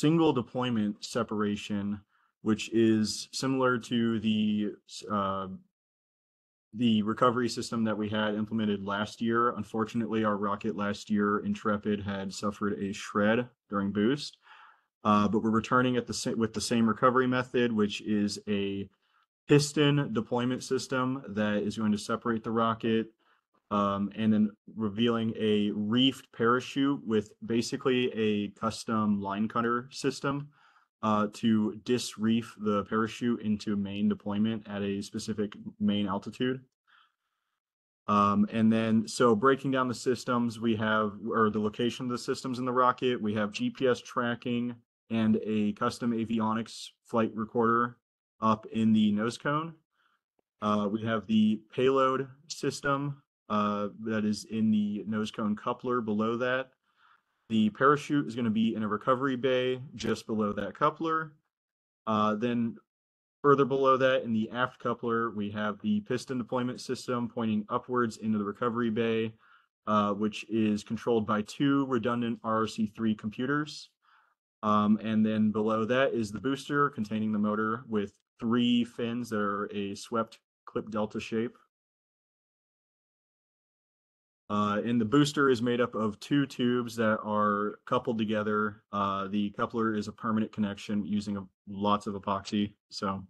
single deployment separation, which is similar to the uh, the recovery system that we had implemented last year. Unfortunately, our rocket last year, Intrepid, had suffered a shred during boost. Uh, but we're returning at the with the same recovery method, which is a piston deployment system that is going to separate the rocket um, and then revealing a reefed parachute with basically a custom line cutter system uh, to disreef the parachute into main deployment at a specific main altitude. Um, and then, so breaking down the systems, we have, or the location of the systems in the rocket, we have GPS tracking and a custom avionics flight recorder up in the nose cone. Uh, we have the payload system uh, that is in the nose cone coupler below that. The parachute is going to be in a recovery bay just below that coupler. Uh, then further below that in the aft coupler, we have the piston deployment system pointing upwards into the recovery bay, uh, which is controlled by two redundant RRC3 computers. Um, and then below that is the booster containing the motor with three fins that are a swept clip delta shape. Uh, and the booster is made up of two tubes that are coupled together. Uh, the coupler is a permanent connection using a, lots of epoxy. So,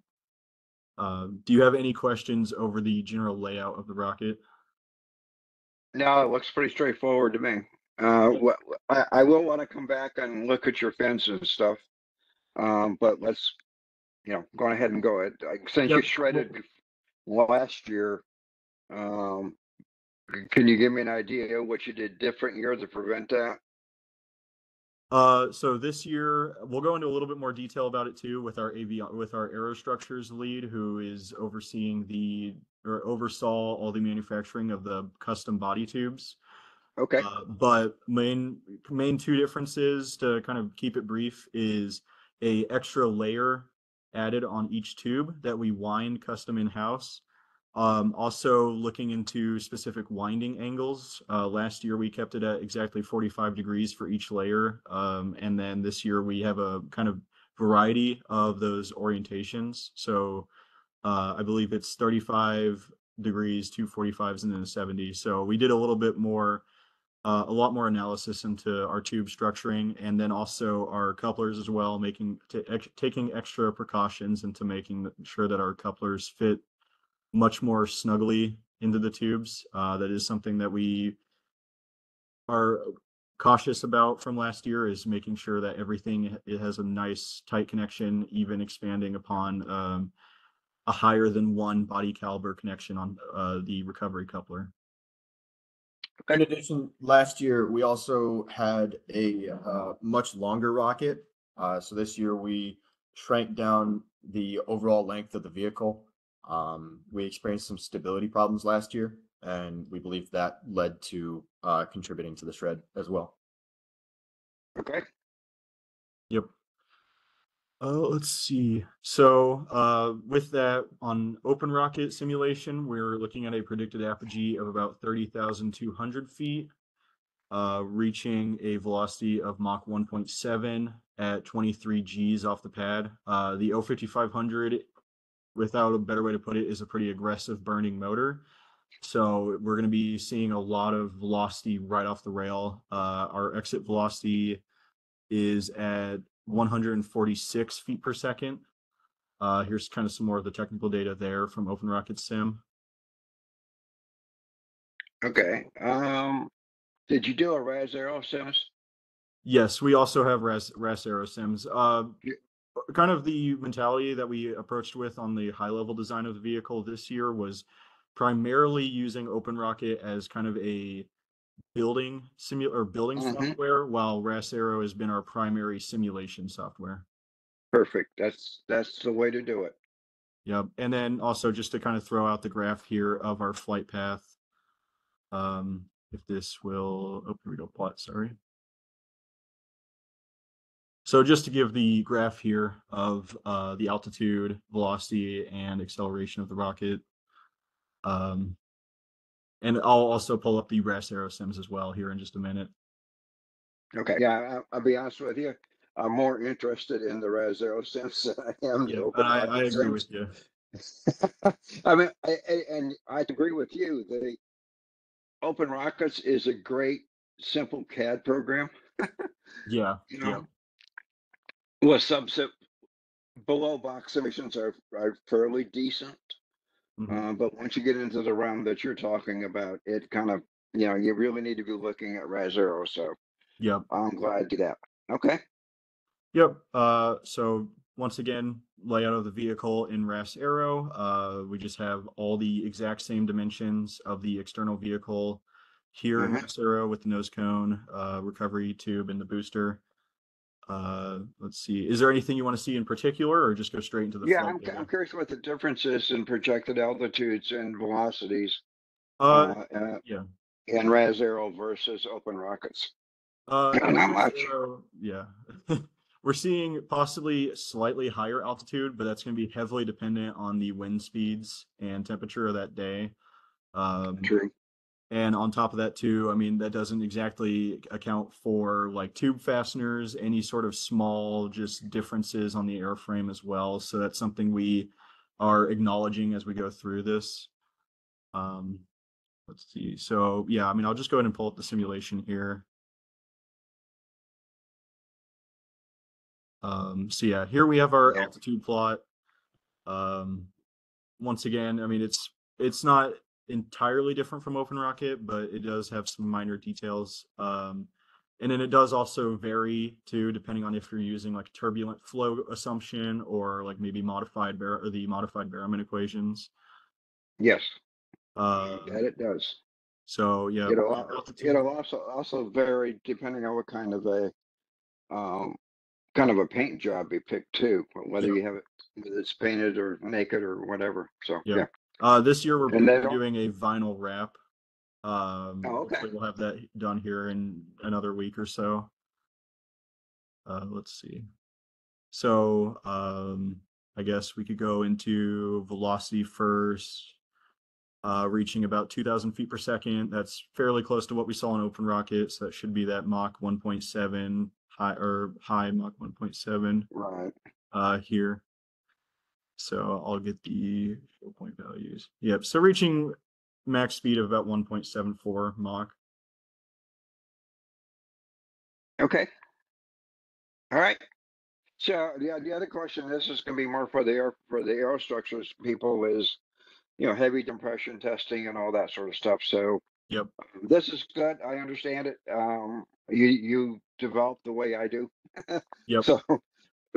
uh, do you have any questions over the general layout of the rocket? No, it looks pretty straightforward to me. Uh, I, I will want to come back and look at your fins and stuff. Um, but let's, you know, go ahead and go. It since yep. you shredded last year. Um, can you give me an idea of what you did different year to prevent that? Uh, so this year we'll go into a little bit more detail about it too with our AV with our aerostructures lead, who is overseeing the or oversaw all the manufacturing of the custom body tubes. Okay. Uh, but main main two differences to kind of keep it brief is a extra layer added on each tube that we wind custom in house um, also looking into specific winding angles. Uh, last year we kept it at exactly 45 degrees for each layer. Um, and then this year we have a kind of variety of those orientations. So uh, I believe it's 35 degrees, two 45s, and then a 70. So we did a little bit more, uh, a lot more analysis into our tube structuring and then also our couplers as well, making ex taking extra precautions into making sure that our couplers fit much more snugly into the tubes. Uh, that is something that we are cautious about from last year is making sure that everything it has a nice tight connection, even expanding upon um, a higher than one body caliber connection on uh, the recovery coupler. In addition, last year we also had a uh, much longer rocket. Uh, so this year we shrank down the overall length of the vehicle um, we experienced some stability problems last year, and we believe that led to uh, contributing to the shred as well. Okay. Yep. Uh, let's see. So uh, with that, on Open Rocket simulation, we're looking at a predicted apogee of about 30,200 feet, uh, reaching a velocity of Mach 1.7 at 23 Gs off the pad. Uh, the O5500 without a better way to put it, is a pretty aggressive burning motor. So we're going to be seeing a lot of velocity right off the rail. Uh, our exit velocity is at 146 feet per second. Uh, here's kind of some more of the technical data there from Open Rocket Sim. Okay. Um, did you do a RAS Aero Sims? Yes, we also have RAS, RAS Aero Sims. Uh, kind of the mentality that we approached with on the high level design of the vehicle this year was primarily using Open Rocket as kind of a building simu or building mm-hmm. software, while RAS Aero has been our primary simulation software. Perfect. That's that's the way to do it. Yep. And then also just to kind of throw out the graph here of our flight path. Um, if this will, oh, here we go, plot, sorry. So just to give the graph here of uh, the altitude, velocity, and acceleration of the rocket. Um, and I'll also pull up the RAS Aero sims as well here in just a minute. Okay, yeah, I'll, I'll be honest with you. I'm more interested in the RAS Aero sims than I am. the Yeah, open I, I agree with you. I mean, I, I, and I agree with you. The Open Rockets is a great, simple CAD program. Yeah, You yeah, know, with subset below box emissions are are fairly decent. mhm, Uh, but once you get into the realm that you're talking about, it kind of you know you really need to be looking at RAS Aero. So yep. I'm glad to that. Okay. Yep. Uh, so once again, layout of the vehicle in RAS Aero. Uh, we just have all the exact same dimensions of the external vehicle here in Mhm. RAS Aero with the nose cone, uh, recovery tube, and the booster. Uh, let's see. Is there anything you want to see in particular, or just go straight into the Yeah, I'm. I'm curious what the difference is in projected altitudes and velocities Uh, uh, uh, yeah. And RAS Aero versus open rockets. Uh, Not much. Aero, yeah. We're seeing possibly slightly higher altitude, but that's going to be heavily dependent on the wind speeds and temperature of that day. Um, True. And on top of that too, I mean, that doesn't exactly account for like tube fasteners, any sort of small just differences on the airframe as well. So that's something we are acknowledging as we go through this. Um, let's see. So yeah, I mean, I'll just go ahead and pull up the simulation here. Um, so yeah, here we have our altitude plot. Um, once again, I mean, it's it's not entirely different from Open Rocket, but it does have some minor details. Um, and then it does also vary too, depending on if you're using like turbulent flow assumption or like maybe modified Bar- or the modified Barrowman equations. Yes, Uh, that it does. so yeah, It'll, altitude- it'll also, also vary depending on what kind of a, um, kind of a paint job you pick too, whether Yeah. you have it, whether it's painted or naked or whatever. So, Yeah. yeah. Uh, this year we're And they we're don't- doing a vinyl wrap. Um, Oh, okay. we'll have that done here in another week or so. Uh, let's see. So, um, I guess we could go into velocity first. Uh, reaching about 2000 feet per second. That's fairly close to what we saw in Open Rocket. So that should be that Mach 1.7 high or high Mach 1.7 Right. uh, here. So I'll get the fuel point values. Yep. So reaching max speed of about 1.74 Mach. Okay. All right. So the, the other question, this is gonna be more for the air, for the aerostructures people is, you know, heavy compression testing and all that sort of stuff. So Yep. this is good. I understand it. Um, you, you developed the way I do. Yep. So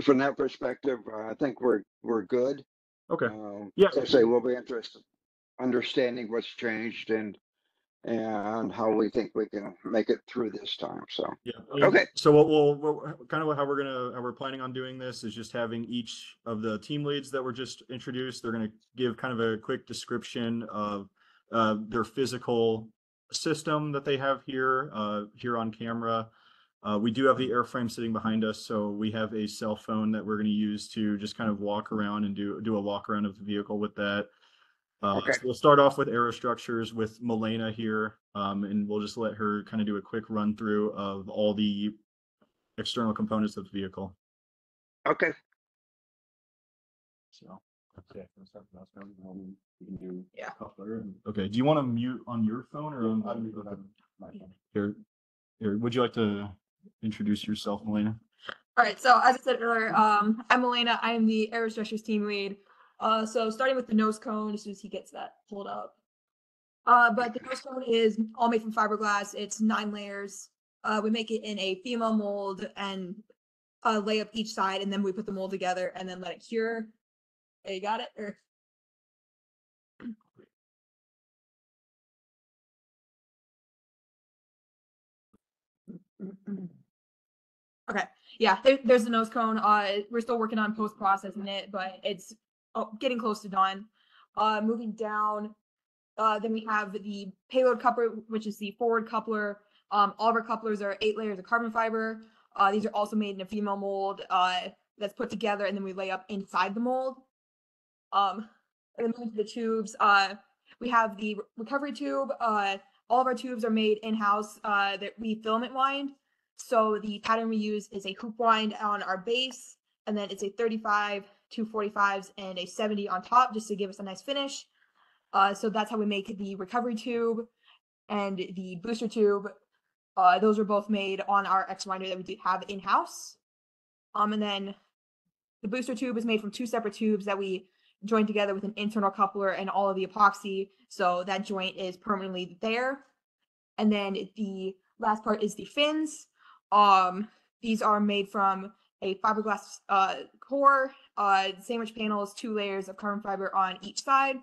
from that perspective, uh, I think we're, we're good. Okay. Um, Yeah. as I say, we'll be interested, understanding what's changed and, and how we think we can make it through this time. So, Yeah. Okay. So what we'll, what, kind of how we're gonna, how we're planning on doing this is just having each of the team leads that were just introduced. They're gonna give kind of a quick description of uh, their physical system that they have here, uh, here on camera. Uh, we do have the airframe sitting behind us, so we have a cell phone that we're going to use to just kind of walk around and do do a walk around of the vehicle with that. Uh, Okay. so we'll start off with aerostructures with Milena here, um, and we'll just let her kind of do a quick run through of all the external components of the vehicle. okay. So. Okay, we can do Yeah. Okay, do you want to mute on your phone or on? on- Here, here, would you like to introduce yourself, Melina? All right, so as I said earlier, um, I'm Elena. I am the aerostructures team lead. Uh, so starting with the nose cone, as soon as he gets that pulled up. Uh, but the nose cone is all made from fiberglass. It's nine layers. Uh, we make it in a female mold and uh, lay up each side, and then we put the mold together and then let it cure. Hey, you got it? Or Okay. Yeah, there, there's the nose cone. Uh, we're still working on post processing it, but it's oh, getting close to done. Uh, moving down, uh, then we have the payload coupler, which is the forward coupler. Um, all of our couplers are eight layers of carbon fiber. Uh, these are also made in a female mold. Uh, that's put together, and then we lay up inside the mold. Um, and then moving to the tubes. Uh, we have the recovery tube. Uh, all of our tubes are made in house. Uh, that we filament wind. So the pattern we use is a hoop wind on our base, and then it's a 35, two 45s, and a 70 on top just to give us a nice finish. Uh, so that's how we make the recovery tube and the booster tube. Uh, those were both made on our X winder that we do have in house. Um, and then the booster tube is made from two separate tubes that we join together with an internal coupler and all of the epoxy. So that joint is permanently there. And then the last part is the fins. Um, these are made from a fiberglass uh, core, uh, sandwich panels, two layers of carbon fiber on each side.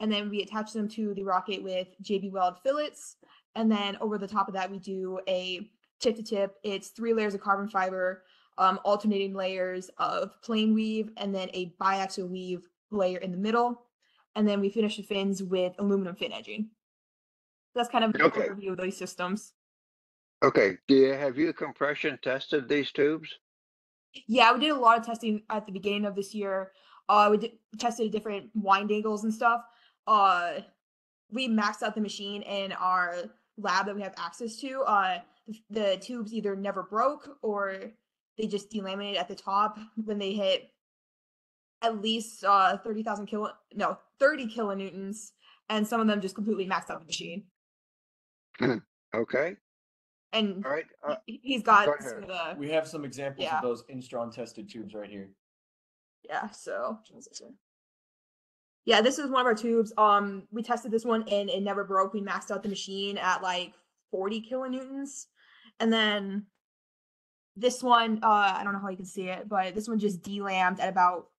And then we attach them to the rocket with JB Weld fillets. And then over the top of that, we do a tip to tip. It's three layers of carbon fiber, um, alternating layers of plain weave, and then a biaxial weave layer in the middle. And then we finish the fins with aluminum fin edging. That's kind of an Okay. overview of these systems. Okay, do you, have you compression tested these tubes? Yeah, we did a lot of testing at the beginning of this year. Uh, we did, tested different wind angles and stuff. Uh, we maxed out the machine in our lab that we have access to. Uh, the, the tubes either never broke or they just delaminated at the top when they hit at least uh 30,000 kilo no 30 kilonewtons and some of them just completely maxed out the machine Okay, and all right, uh, he- he's got go some ahead. of the We have some examples Yeah. of those Instron tested tubes right here. Yeah, so yeah, this is one of our tubes. Um, we tested this one and it never broke. We maxed out the machine at like 40 kilonewtons. And then this one, uh, I don't know how you can see it, but this one just delammed at about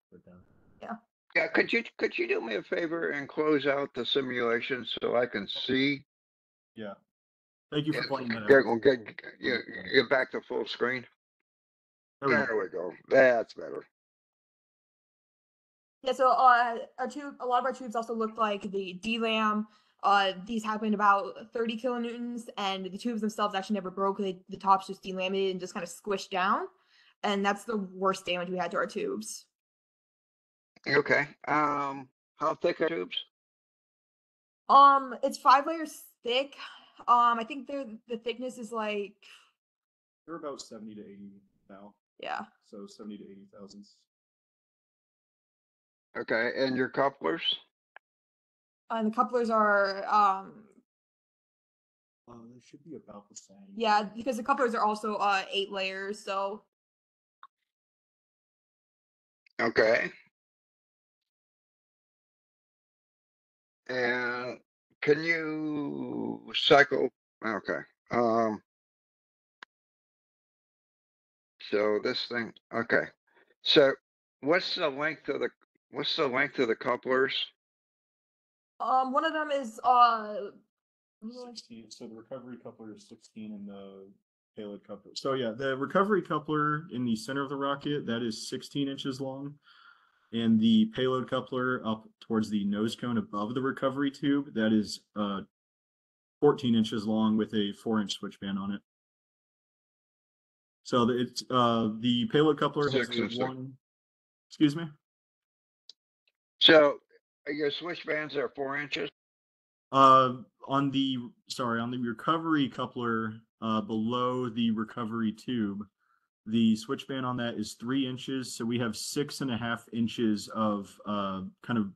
Yeah. yeah, could you, could you do me a favor and close out the simulation so I can see? Yeah. Thank you for Yeah, pointing that Get, out. get, get, get back to full screen. There we go. There we go, that's better. yeah. So uh, our tube, a lot of our tubes also look like the delam. Uh, these happened about 30 kilonewtons, and the tubes themselves actually never broke. They, the tops just delaminated and just kind of squished down, and that's the worst damage we had to our tubes. Okay, um, how thick are tubes? Um, it's five layers thick. Um, I think they're the thickness is like They're about seventy to eighty now, yeah. so seventy to eighty thousandths. Okay, and your couplers? And the couplers are um Uh, they should be about the same. yeah, because the couplers are also uh eight layers, so Okay. And can you cycle, okay, um. So this thing, okay, so what's the length of the, what's the length of the couplers? um one of them is uh Sixteen, so the recovery coupler is sixteen and the payload coupler. So yeah, the recovery coupler in the center of the rocket, that is sixteen inches long. And the payload coupler up towards the nose cone above the recovery tube, that is uh fourteen inches long with a four inch switch band on it. So the- it's uh the payload coupler has six. one, excuse me? So uh, your switch bands are four inches? Uh, on the, sorry, on the recovery coupler, uh, below the recovery tube, the switch band on that is three inches, so we have six and a half inches of, uh, kind of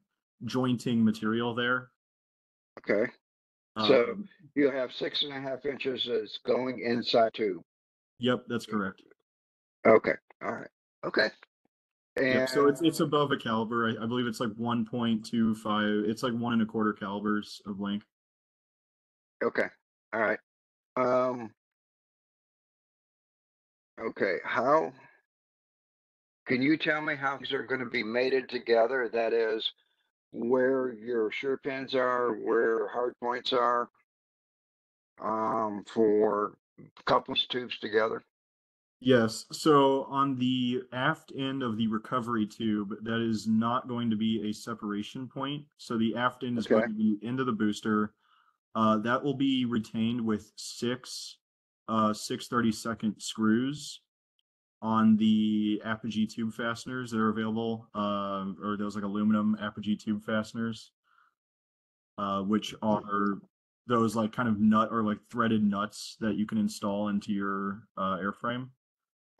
jointing material there. Okay, So- Um, you have six and a half inches that's going inside tube. Yep, that's correct. Okay, all right, okay. Yep, so it's, it's above a caliber. I, I believe it's like one point two five, it's like one and a quarter calibers of length. Okay, all right. Um. Okay, how? Can you tell me how these are gonna be mated together? That is, where your shear pins are, where hard points are? Um, for coupling tubes together? Yes, so on the aft end of the recovery tube, that is not going to be a separation point. So the aft end is going to be into the booster. Uh, that will be retained with six, uh, six thirty second screws on the apogee tube fasteners that are available, uh, or those like aluminum apogee tube fasteners, uh, which are those like kind of nut or like threaded nuts that you can install into your uh, airframe.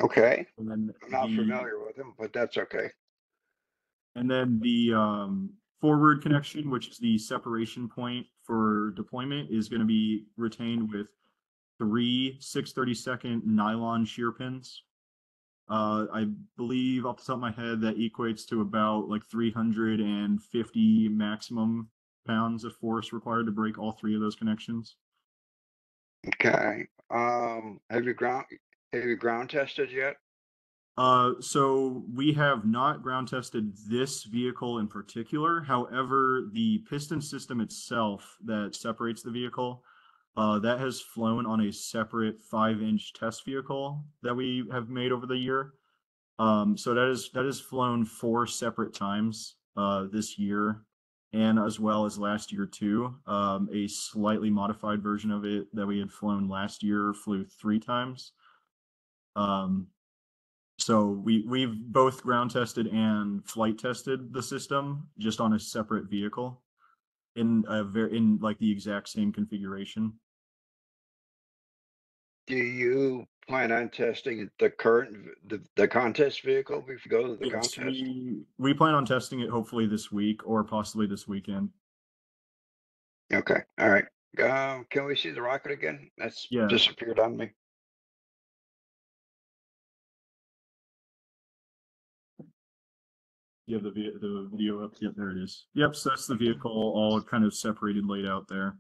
Okay, And then I'm not the- familiar with them, but that's okay. And then the um, forward connection, which is the separation point for deployment, is going to be retained with three 632nd nylon shear pins. Uh, I believe off the top of my head that equates to about like 350 maximum pounds of force required to break all three of those connections. Okay, um, have you ground, have you ground tested yet? Uh, so we have not ground tested this vehicle in particular. However, the piston system itself that separates the vehicle, uh, that has flown on a separate five-inch test vehicle that we have made over the year. Um, so that is that is flown four separate times uh, this year, and as well as last year too. Um, a slightly modified version of it that we had flown last year flew three times. Um, so we we've both ground tested and flight tested the system just on a separate vehicle in a very in like the exact same configuration. Do you plan on testing the current, the, the contest vehicle if you go to the Yes, contest? we we plan on testing it hopefully this week or possibly this weekend. Okay, all right. Um, can we see the rocket again? That's Yeah. disappeared on me. You have the vi- the video up. Yep, there it is. Yep, so that's the vehicle all kind of separated, laid out there.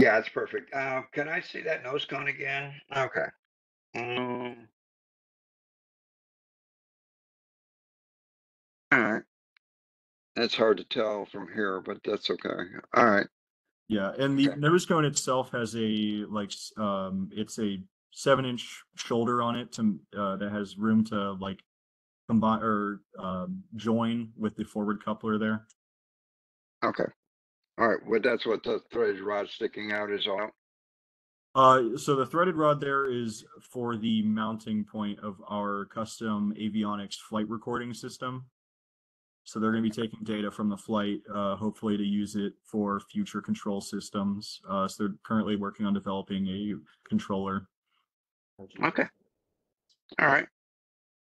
Yeah, it's perfect. Uh, can I see that nose cone again? Okay. Um. All right. That's hard to tell from here, but that's okay. All right. Yeah, and the Okay. nose cone itself has a like s- um it's a seven inch shoulder on it to uh that has room to like combine or um join with the forward coupler there. Okay. All right. Well, that's what the threaded rod sticking out is all. Uh so the threaded rod there is for the mounting point of our custom avionics flight recording system. So they're going to be taking data from the flight, uh, hopefully to use it for future control systems. Uh, so they're currently working on developing a controller. Okay. All right.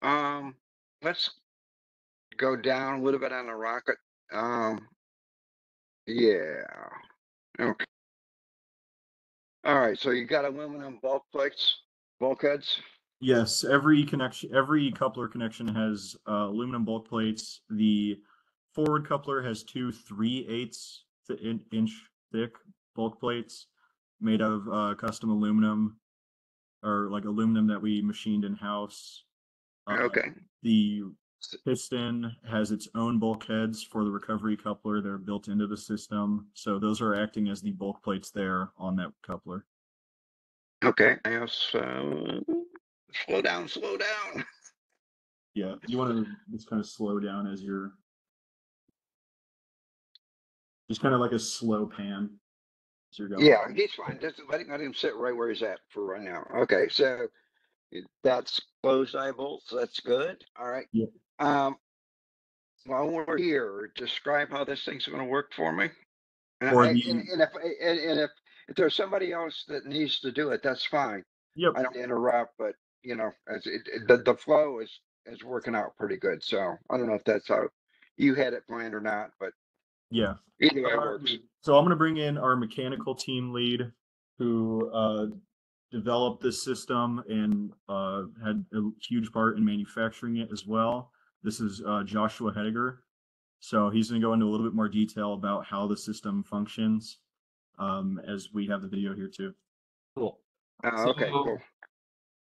Um, let's go down a little bit on the rocket. Um, yeah. Okay. All right. So you got aluminum bulk plates, bulkheads. Yes, every connection, every coupler connection has uh, aluminum bulk plates. The forward coupler has two three eighths th- in, inch thick bulk plates made of uh, custom aluminum or like aluminum that we machined in house. Okay. The piston has its own bulkheads for the recovery coupler. They're built into the system, so those are acting as the bulk plates there on that coupler. Okay. So uh, slow down, slow down. Yeah, you want to just kind of slow down as you're just kind of like a slow pan as you're going. Yeah, he's fine. Just let him, let him sit right where he's at for right now. Okay, so that's closed eye bolts. That's good. All right. Yep. Um, while we're here, describe how this thing's going to work for me. And, For I- and, and if and, and if if there's somebody else that needs to do it, that's fine. Yep. I don't interrupt, but you know, as it, it- the the flow is is working out pretty good. So I don't know if that's how you had it planned or not, but Yeah. either way Uh, works. So I'm going to bring in our mechanical team lead who uh, developed this system and uh, had a huge part in manufacturing it as well. This is uh, Joshua Hediger. So he's going to go into a little bit more detail about how the system functions um, as we have the video here too. Cool. Uh, okay, So- cool.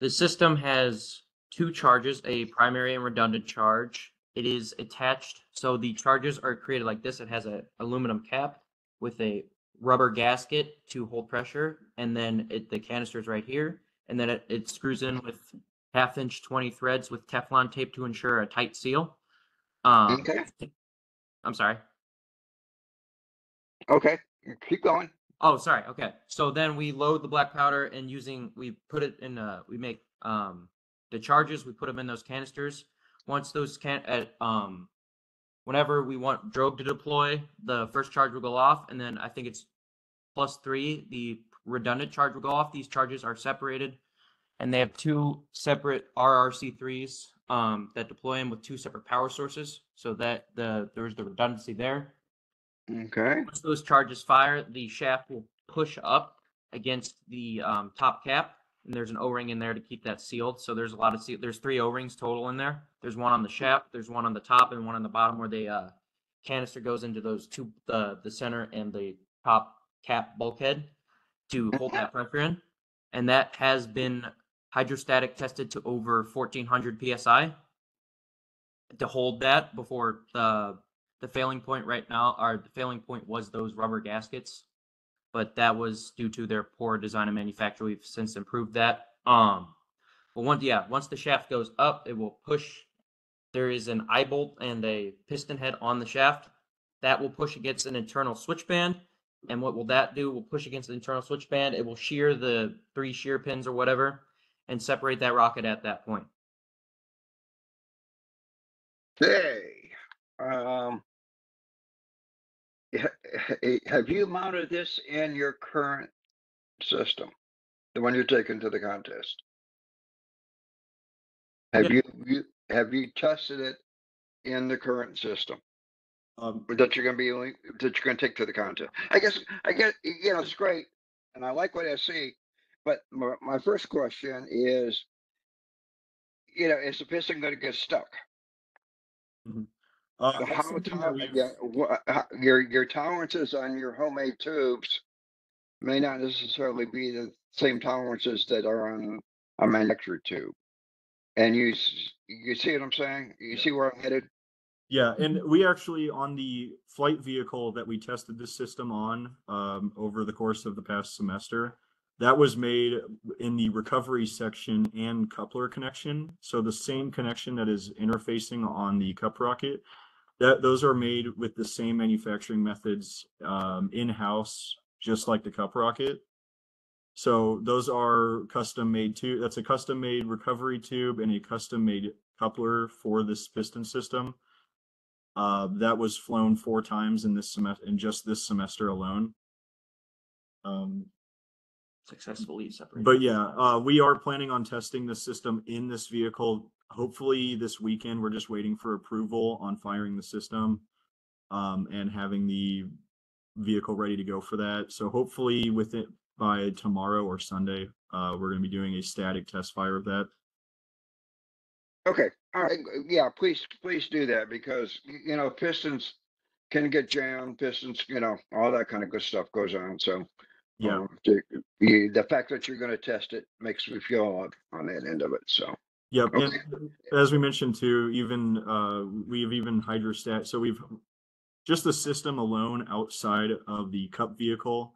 The system has two charges, a primary and redundant charge. It is attached, so the charges are created like this. It has a aluminum cap with a rubber gasket to hold pressure, and then it the is right here, and then it, it screws in with half inch 20 threads with Teflon tape to ensure a tight seal. Um, Okay. I'm sorry. Okay, keep going. Oh, sorry. Okay. So then we load the black powder and using we put it in uh we make um the charges, we put them in those canisters. Once those can at um whenever we want drogue to deploy, the first charge will go off and then I think it's plus three, the redundant charge will go off. These charges are separated and they have two separate RRC3s um, that deploy them with two separate power sources so that the there's the redundancy there. Okay, Once those charges fire, the shaft will push up against the um, top cap, and there's an O-ring in there to keep that sealed. So there's a lot of seal. There's three O-rings total in there. There's one on the shaft, there's one on the top, and one on the bottom where the uh, canister goes into those two, the the center and the top cap bulkhead to hold that pressure in, and that has been hydrostatic tested to over 1400 psi to hold that before the the failing point right now or the failing point was those rubber gaskets. But that was due to their poor design and manufacture. We've since improved that. Um but once yeah once the shaft goes up it will push. There is an eye bolt and a piston head on the shaft. That will push against an internal switch band and what will that do? Will push against the internal switch band it will shear the three shear pins or whatever and separate that rocket at that point hey, um. ha- ha- Have you mounted this in your current system? The one you're taking to the contest? Have Yeah. you, you, have you tested it in the current system? Um, that you're gonna be, only- that you're gonna take to the contest. I guess, I guess, you know, it's great, and I like what I see, but my, my first question is, you know, is the piston gonna get stuck? uh, that's How, something that tol- we've- yeah, wha- how- your, your tolerances on your homemade tubes may not necessarily be the same tolerances that are on a manufactured tube. And you, you see what I'm saying? You see where I'm headed? Yeah, and we actually on the flight vehicle that we tested this system on um, over the course of the past semester, that was made in the recovery section and coupler connection. So the same connection that is interfacing on the cup rocket, that those are made with the same manufacturing methods um, in-house, just like the cup rocket. So those are custom made too. That's a custom made recovery tube and a custom made coupler for this piston system. Uh, that was flown four times in this semester, in just this semester alone. Um, successfully separated but yeah, uh, we are planning on testing the system in this vehicle. Hopefully this weekend, we're just waiting for approval on firing the system. Um, and having the vehicle ready to go for that. So hopefully with it by tomorrow or Sunday, uh, we're gonna be doing a static test fire of that. Okay, all right, yeah, please, please do that because, you know, pistons can get jammed, pistons, you know, all that kind of good stuff goes on, so. Yeah. um, The, the the fact that you're gonna test it makes me feel odd on that end of it, so. Yep, Okay. and as we mentioned too, even uh, we've even hydrostat. So we've just the system alone outside of the cup vehicle.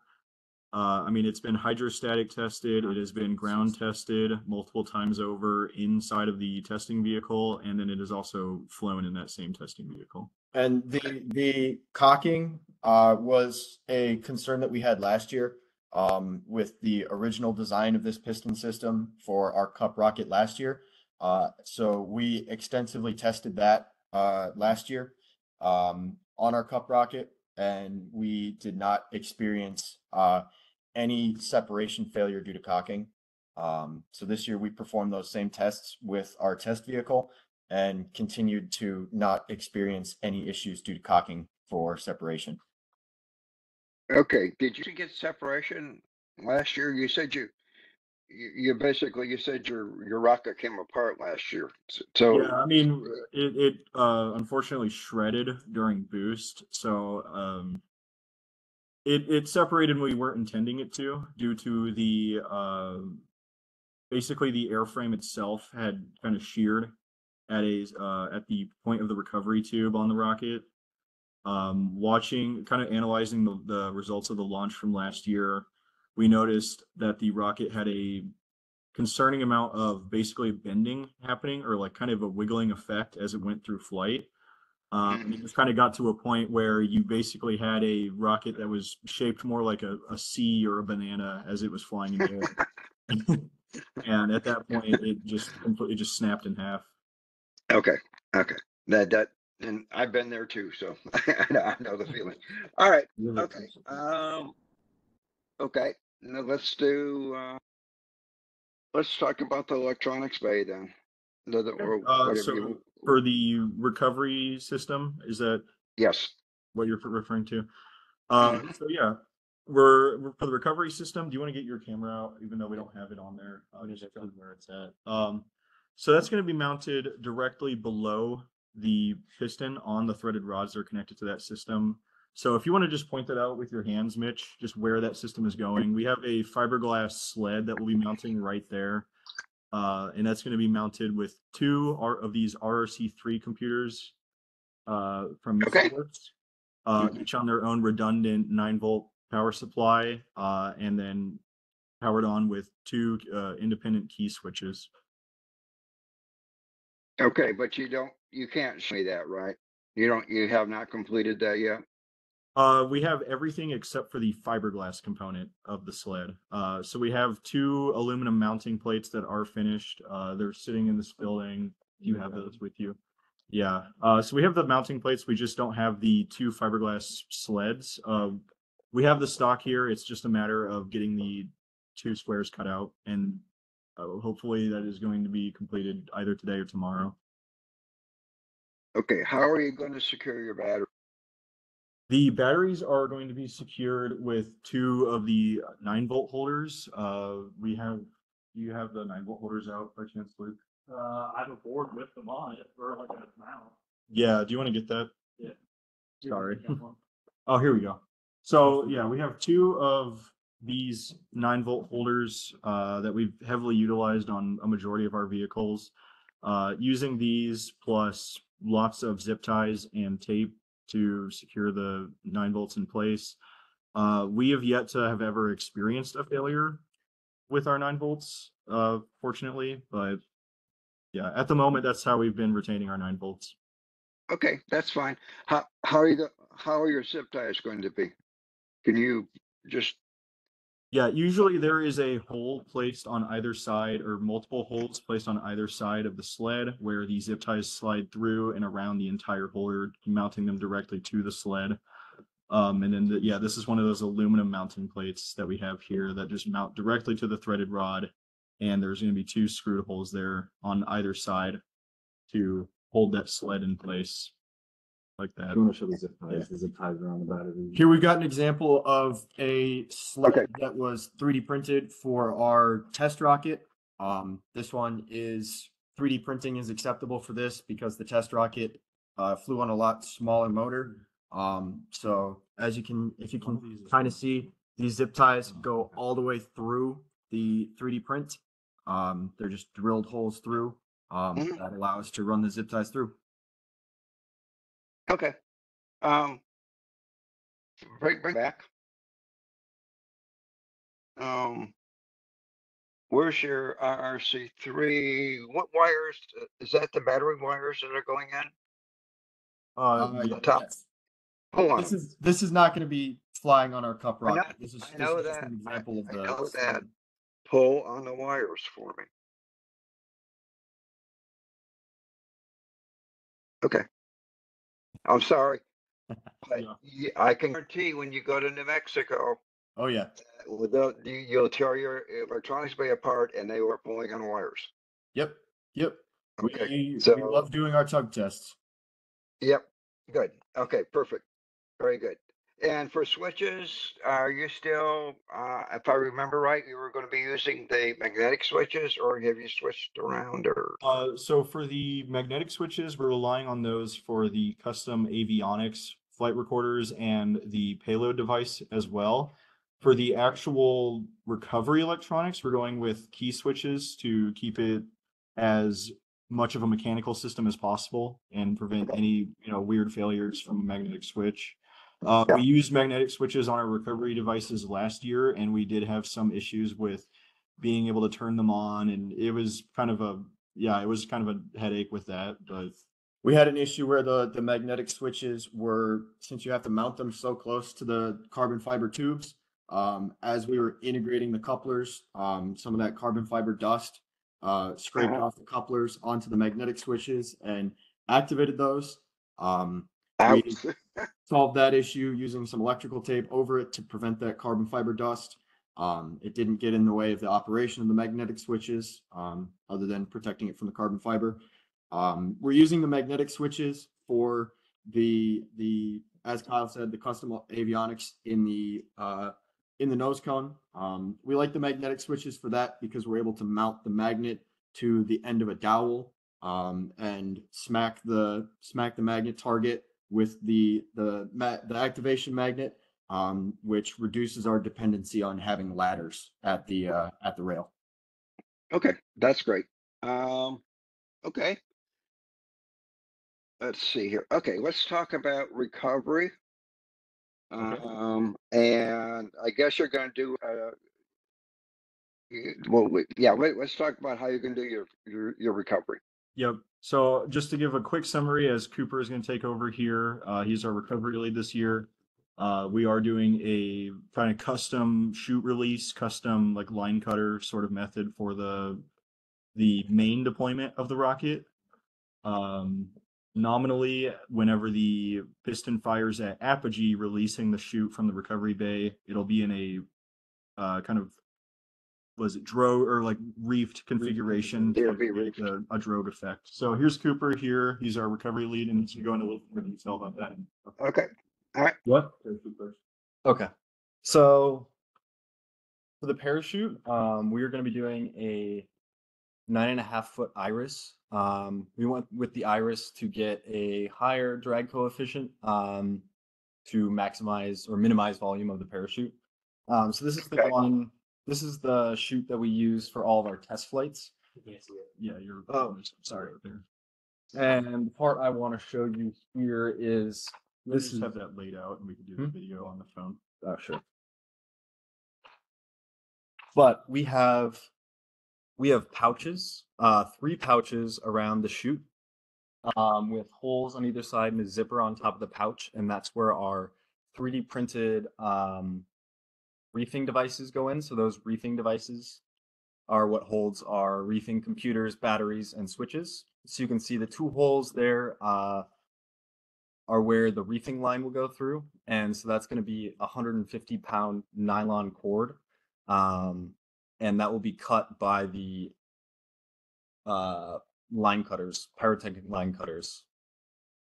Uh, I mean, it's been hydrostatic tested. It has been ground tested multiple times over inside of the testing vehicle, and then it is also flown in that same testing vehicle. And the, the cocking, uh, was a concern that we had last year. Um, with the original design of this piston system for our cup rocket last year. Uh, so we extensively tested that, uh, last year, um, on our cup rocket. And we did not experience, uh, any separation failure due to cocking. Um, so this year we performed those same tests with our test vehicle and continued to not experience any issues due to cocking for separation. Okay, did you get separation last year? You said you, you, you basically, you said your, your rocket came apart last year, so. Yeah, I mean, it, it uh, unfortunately shredded during boost, so um, it it separated when we weren't intending it to, due to the uh, basically the airframe itself had kind of sheared at a uh, at the point of the recovery tube on the rocket. Um, watching, kind of analyzing the, the results of the launch from last year, we noticed that the rocket had a concerning amount of basically bending happening or like kind of a wiggling effect as it went through flight. Um, and it just kind of got to a point where you basically had a rocket that was shaped more like a, a C or a banana as it was flying in the air. and at that point, it just completely just snapped in half. Okay, okay, that, that, and I've been there too, so I know, I know the feeling. All right, okay, um. Okay, now let's do, uh, let's talk about the electronics bay then. The- the- or Uh, so you- for the recovery system, is that Yes, what you're referring to? Uh, so yeah, we're, we're- for the recovery system, do you want to get your camera out, even though we don't have it on there? I'll just tell you where it's at. Um, so that's gonna be mounted directly below the piston on the threaded rods that are connected to that system. So if you want to just point that out with your hands, Mitch, just where that system is going, we have a fiberglass sled that we'll be mounting right there. Uh, and that's gonna be mounted with two R- of these RRC three computers uh, from Okay. Uh, each on their own redundant nine volt power supply, uh, and then powered on with two, uh, independent key switches. okay, but you don't, you can't show me that, right? You don't, you have not completed that yet? Uh, we have everything except for the fiberglass component of the sled. Uh, so we have two aluminum mounting plates that are finished. Uh, they're sitting in this building. Do you have those with you? Yeah. Uh, so we have the mounting plates. We just don't have the two fiberglass sleds. Uh, we have the stock here. It's just a matter of getting the two squares cut out and uh, hopefully that is going to be completed either today or tomorrow. Okay, how are you gonna secure your battery? The batteries are going to be secured with two of the nine volt holders. Uh, we have, do you have the nine volt holders out by chance, Luke? Uh, I have a board with them on it, or like a mount. Yeah, do you want to get that? Yeah. Sorry. Oh, here we go. So, yeah, we have two of these nine volt holders, uh, that we've heavily utilized on a majority of our vehicles. Uh, using these plus lots of zip ties and tape to secure the nine volts in place. Uh, we have yet to have ever experienced a failure with our nine volts, uh, fortunately, but yeah, at the moment, that's how we've been retaining our nine volts. Okay, that's fine. How, how are you, how are your zip ties going to be? Can you just, Yeah, usually there is a hole placed on either side or multiple holes placed on either side of the sled where the zip ties slide through and around the entire holder, mounting them directly to the sled. Um, and then, the- yeah, this is one of those aluminum mounting plates that we have here that just mount directly to the threaded rod. And there's gonna be two screw holes there on either side to hold that sled in place like that. You wanna show the zip Yeah. ties, the zip ties around the battery. Here we've got an example of a sled Okay. that was three D printed for our test rocket. Um, this one is three D printing is acceptable for this because the test rocket uh, flew on a lot smaller motor. Um, so as you can, if you can kind of see, these zip ties go all the way through the three D print. Um, they're just drilled holes through. Um, Mhm. that allow us to run the zip ties through. Okay. Um. Bring, bring back. Um. Where's your RRC three? What wires, uh, is that the battery wires that are going in? Uh, yeah, top. yes. Hold on. This is this is not going to be flying on our cup know- rocket. This is, I this know is just that. an example of I the. know that. Pull on the wires for me. Okay. I'm sorry. But Yeah. y- I can guarantee when you go to New Mexico, Oh yeah, without, you, you'll tear your electronics bay apart and they were pulling on wires. yep, yep. Okay, we, so- we love doing our tug tests. Yep, good. Okay, perfect. Very good. And for switches, are you still, uh, if I remember right, you were gonna be using the magnetic switches or have you switched around or? Uh, so for the magnetic switches, we're relying on those for the custom avionics flight recorders and the payload device as well. For the actual recovery electronics, we're going with key switches to keep it as much of a mechanical system as possible and prevent any, you know, weird failures from a magnetic switch. Uh, we used magnetic switches on our recovery devices last year and we did have some issues with being able to turn them on and it was kind of a yeah, it was kind of a headache with that, but We had an issue where the the magnetic switches were since you have to mount them so close to the carbon fiber tubes. Um, as we were integrating the couplers, um, some of that carbon fiber dust uh, scraped Uh-huh. off the couplers onto the magnetic switches and activated those. Um, Ouch. solved that issue using some electrical tape over it to prevent that carbon fiber dust. Um, it didn't get in the way of the operation of the magnetic switches, um, other than protecting it from the carbon fiber. Um, we're using the magnetic switches for the, the, as Kyle said, the custom avionics in the, uh, in the nose cone. Um, we like the magnetic switches for that because we're able to mount the magnet to the end of a dowel um, and smack the smack the magnet target with the the the activation magnet, um, which reduces our dependency on having ladders at the uh, at the rail. Okay, that's great. Um, okay. Let's see here. Okay, let's talk about recovery. Okay. Um, and I guess you're gonna do, uh, well, we- yeah, let, let's talk about how you're gonna do your, your, your recovery. Yep. So just to give a quick summary, as Cooper is going to take over here, uh, he's our recovery lead this year. Uh, we are doing a kind of custom chute release, custom like line cutter sort of method for the the main deployment of the rocket. Um, nominally, whenever the piston fires at apogee, releasing the chute from the recovery bay, it'll be in a uh, kind of was it drogue or like reefed configuration Yeah, to be reefed. a, a drogue effect. So here's Cooper here. He's our recovery lead, and he's gonna go into a little more detail about that. Okay, All right. What? Okay. So for the parachute, um, we are going to be doing a nine and a half foot iris. Um, we went with the iris to get a higher drag coefficient um, to maximize or minimize volume of the parachute. Um, so this is the Okay. one. This is the chute that we use for all of our test flights. Yeah, you're. Oh, sorry. And the part I want to show you here is Let's this just is have that laid out, and we can do the Hmm? video on the phone. Oh, sure. But we have we have pouches, uh, three pouches around the chute, um, with holes on either side and a zipper on top of the pouch, and that's where our 3D printed um, reefing devices go in. So those reefing devices are what holds our reefing computers, batteries, and switches. So you can see the two holes there. Uh, are where the reefing line will go through. And so that's going to be a 150 pound nylon cord. Um, and that will be cut by the uh, line cutters, pyrotechnic line cutters.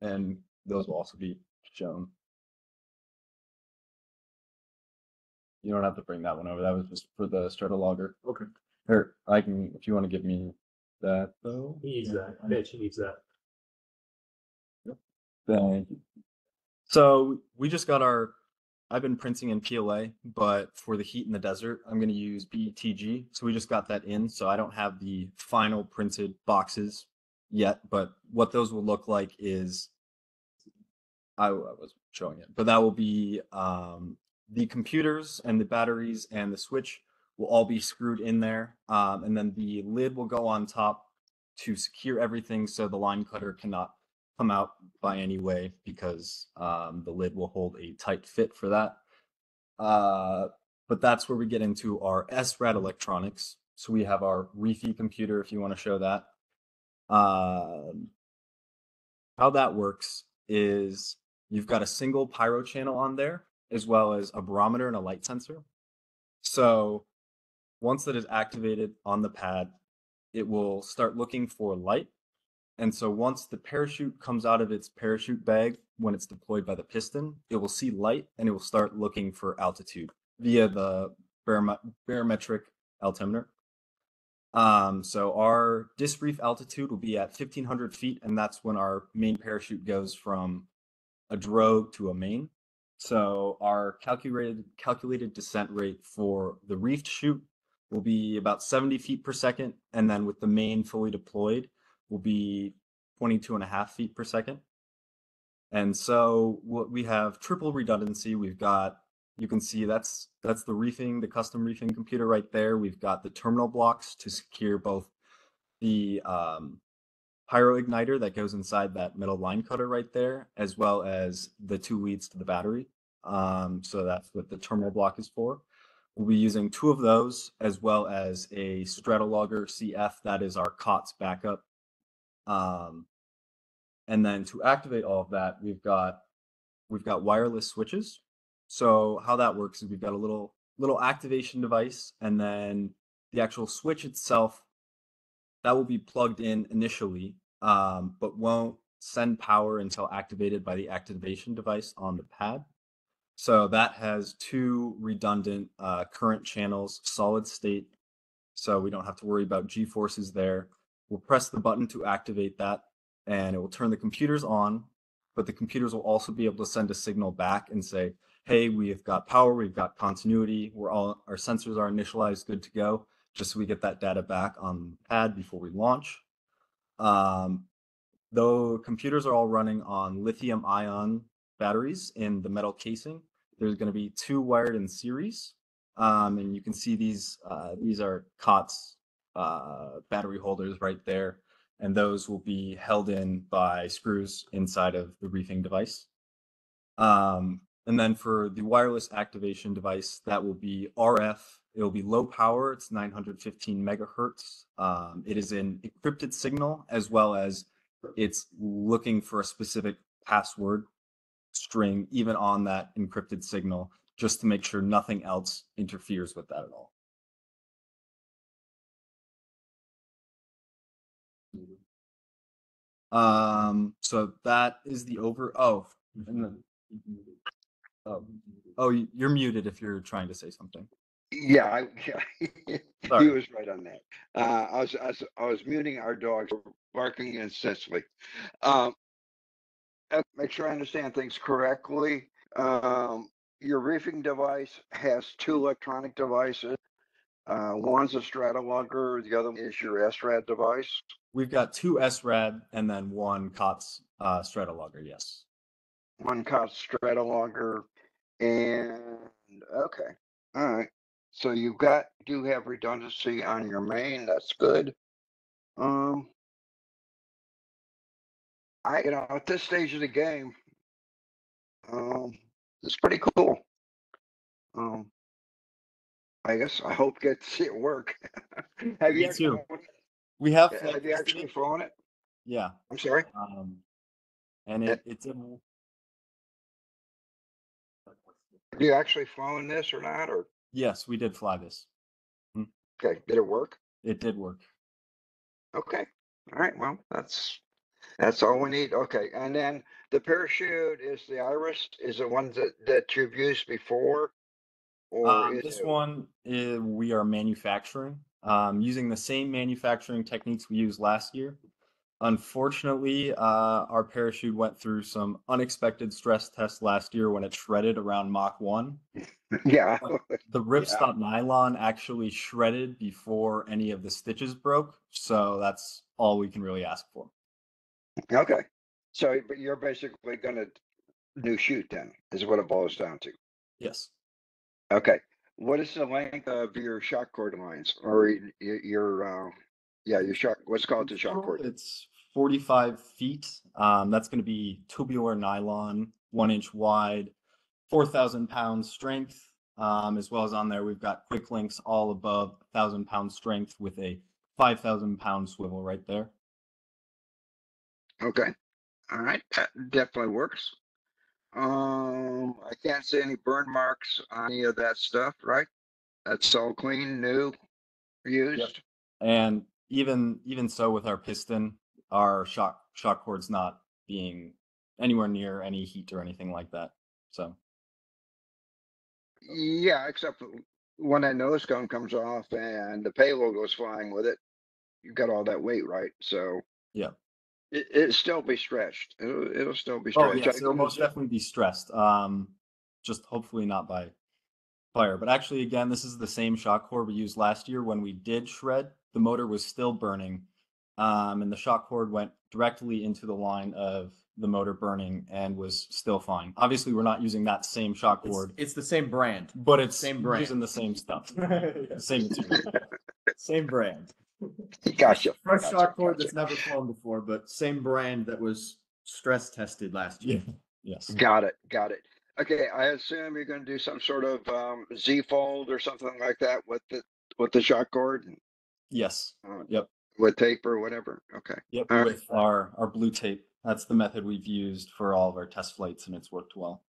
And those will also be shown. You don't have to bring that one over. That was just for the Stratologger. Okay. Or I can, if you want to give me that though. He needs that. I bet he needs that. Thank you. So we just got our, I've been printing in PLA, but for the heat in the desert, I'm going to use PETG. So we just got that in. So I don't have the final printed boxes yet, but what those will look like is, I, I was showing it, but that will be um, the computers and the batteries and the switch will all be screwed in there. Um, and then the lid will go on top to secure everything so the line cutter cannot come out by any way because um, the lid will hold a tight fit for that. Uh, but that's where we get into our SRAD electronics. So we have our Reefy computer, if you want to show that. Um, how that works is you've got a single pyro channel on there, as well as a barometer and a light sensor. So once that is activated on the pad, it will start looking for light and so once the parachute comes out of its parachute bag, when it's deployed by the piston, it will see light and it will start looking for altitude via the barom- barometric altimeter. Um, so our disreef altitude will be at 1500 feet, and that's when our main parachute goes from a drogue to a main. So our calculated calculated descent rate for the reefed chute will be about 70 feet per second, and then with the main fully deployed, will be 22 and a half feet per second. And so what we have triple redundancy. We've got, you can see that's that's the reefing, the custom reefing computer right there. We've got the terminal blocks to secure both the um, pyro igniter that goes inside that metal line cutter right there, as well as the two leads to the battery. Um, so that's what the terminal block is for. We'll be using two of those, as well as a Stratologger CF that is our COTS backup um, and then to activate all of that, we've got we've got wireless switches. So how that works is we've got a little little activation device, and then the actual switch itself that will be plugged in initially, um, but won't send power until activated by the activation device on the pad. So that has two redundant uh, current channels, solid state. So we don't have to worry about G forces there. We'll press the button to activate that and it will turn the computers on, but the computers will also be able to send a signal back and say, hey, we've got power, we've got continuity, we're all, our sensors are initialized, good to go, just so we get that data back on pad before we launch. Um, though computers are all running on lithium ion batteries in the metal casing, there's going to be two wired in series. Um, and you can see these, uh, these are COTS uh, battery holders right there and those will be held in by screws inside of the reefing device. Um, and then for the wireless activation device, that will be RF. It will be low power. It's 915 megahertz. Um, it is an encrypted signal as well as it's looking for a specific password string even on that encrypted signal just to make sure nothing else interferes with that at all. Um, so that is the over, oh, then, oh, oh, you're muted if you're trying to say something. Yeah, I, yeah, he was right on that. Uh, I was, I was, I was muting our dogs barking incessantly. Um, make sure I understand things correctly. Um, your reefing device has two electronic devices. Uh, one's a Stratologger, the other is your SRAD device. We've got two SRAD and then one COTS uh, Stratologger, yes. One COTS Stratologger and, okay, all right. So you've got, do have redundancy on your main, that's good. Um. I, you know, at this stage of the game, um, it's pretty cool. Um. I guess I hope get to see it work. Have you Me actually, too. We have, have you actually flown it? yeah, I'm sorry? um, and Uh, it, it's Have you actually flown this or not, or, yes, we did fly this. okay, did it work? It did work. Okay, all right, well, that's, that's all we need, okay, and then the parachute is the Iris, is the one that, that you've used before? Or Um, this it- one uh, we are manufacturing um, using the same manufacturing techniques we used last year. Unfortunately, uh, our parachute went through some unexpected stress tests last year when it shredded around Mach 1. Yeah, The ripstop nylon actually shredded before any of the stitches broke. So that's all we can really ask for. Okay, so, but you're basically gonna new chute then, is what it boils down to. Yes. Okay, what is the length of your shock cord lines or your, uh, yeah, your shock, what's called the shock cord? It's 45 feet. Um, that's going to be tubular nylon, one inch wide, 4,000 pounds strength. Um, as well as on there, we've got quick links all above 1,000 pound strength with a 5,000 pound swivel right there. Okay, all right, that definitely works. Um, I can't see any burn marks on any of that stuff, right? That's all clean, new, used? And even even so, with our piston, our shock shock cord's not being anywhere near any heat or anything like that. So Yeah, except when that nose cone comes off and the payload goes flying with it, you've got all that weight, right? So. Yeah. It, it'll still be stretched. It'll, it'll still be stretched. Oh, stretched. yes, it'll most definitely be stressed. Um, just hopefully not by fire. But actually, again, this is the same shock cord we used last year when we did shred. The motor was still burning, um, and the shock cord went directly into the line of the motor burning and was still fine. Obviously, we're not using that same shock It's, cord, it's the same brand. but it's same brand. using the same stuff, same material. Same brand. Gotcha. Fresh gotcha, shock cord gotcha. that's never flown before, but same brand that was stress tested last year. Yes. Got it, got it. Okay, I assume you're gonna do some sort of, um, Z fold or something like that with the, with the shock cord? Yes. uh, Yep. With tape or whatever, okay. Yep. All right. With our our blue tape. That's the method we've used for all of our test flights, and it's worked well.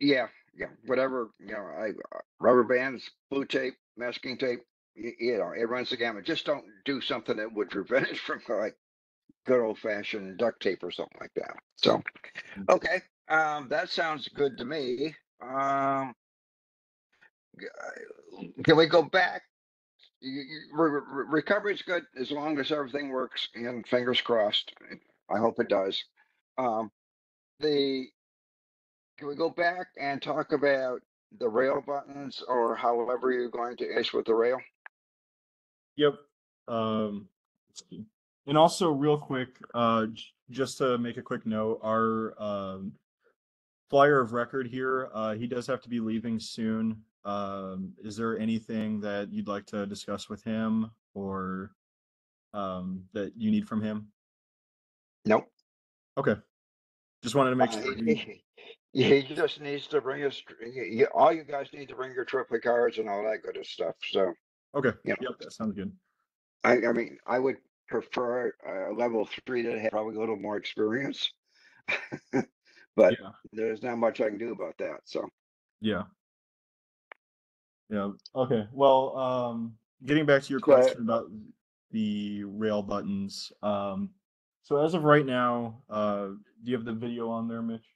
Yeah, Yeah. whatever, you know, I, uh, rubber bands, blue tape, masking tape, you, know, it runs the gamut. Just don't do something that would prevent it from like good old fashioned duct tape or something like that. So, okay, um, that sounds good to me. Um, uh, can we go back? Re- re- recovery's good as long as everything works and fingers crossed. I hope it does. Um, the, can we go back and talk about the rail buttons or however you're going to ish with the rail? Yep. Um, and also real quick, uh, j- just to make a quick note, our um, flyer of record here, uh, he does have to be leaving soon. Um, is there anything that you'd like to discuss with him or um, that you need from him? Nope. Okay. Just wanted to make Uh, sure. he, he- he he just needs to bring us, you, all you guys need to bring your Tripoli cards and all that good stuff. So Okay. Yeah. Yep, that sounds good. I, I mean, I would prefer a level three that had probably a little more experience. But Yeah. there's not much I can do about that. So, Yeah. Yeah. Okay. Well, um, getting back to your ahead. question about the rail buttons. Um, so as of right now, uh, do you have the video on there, Mitch?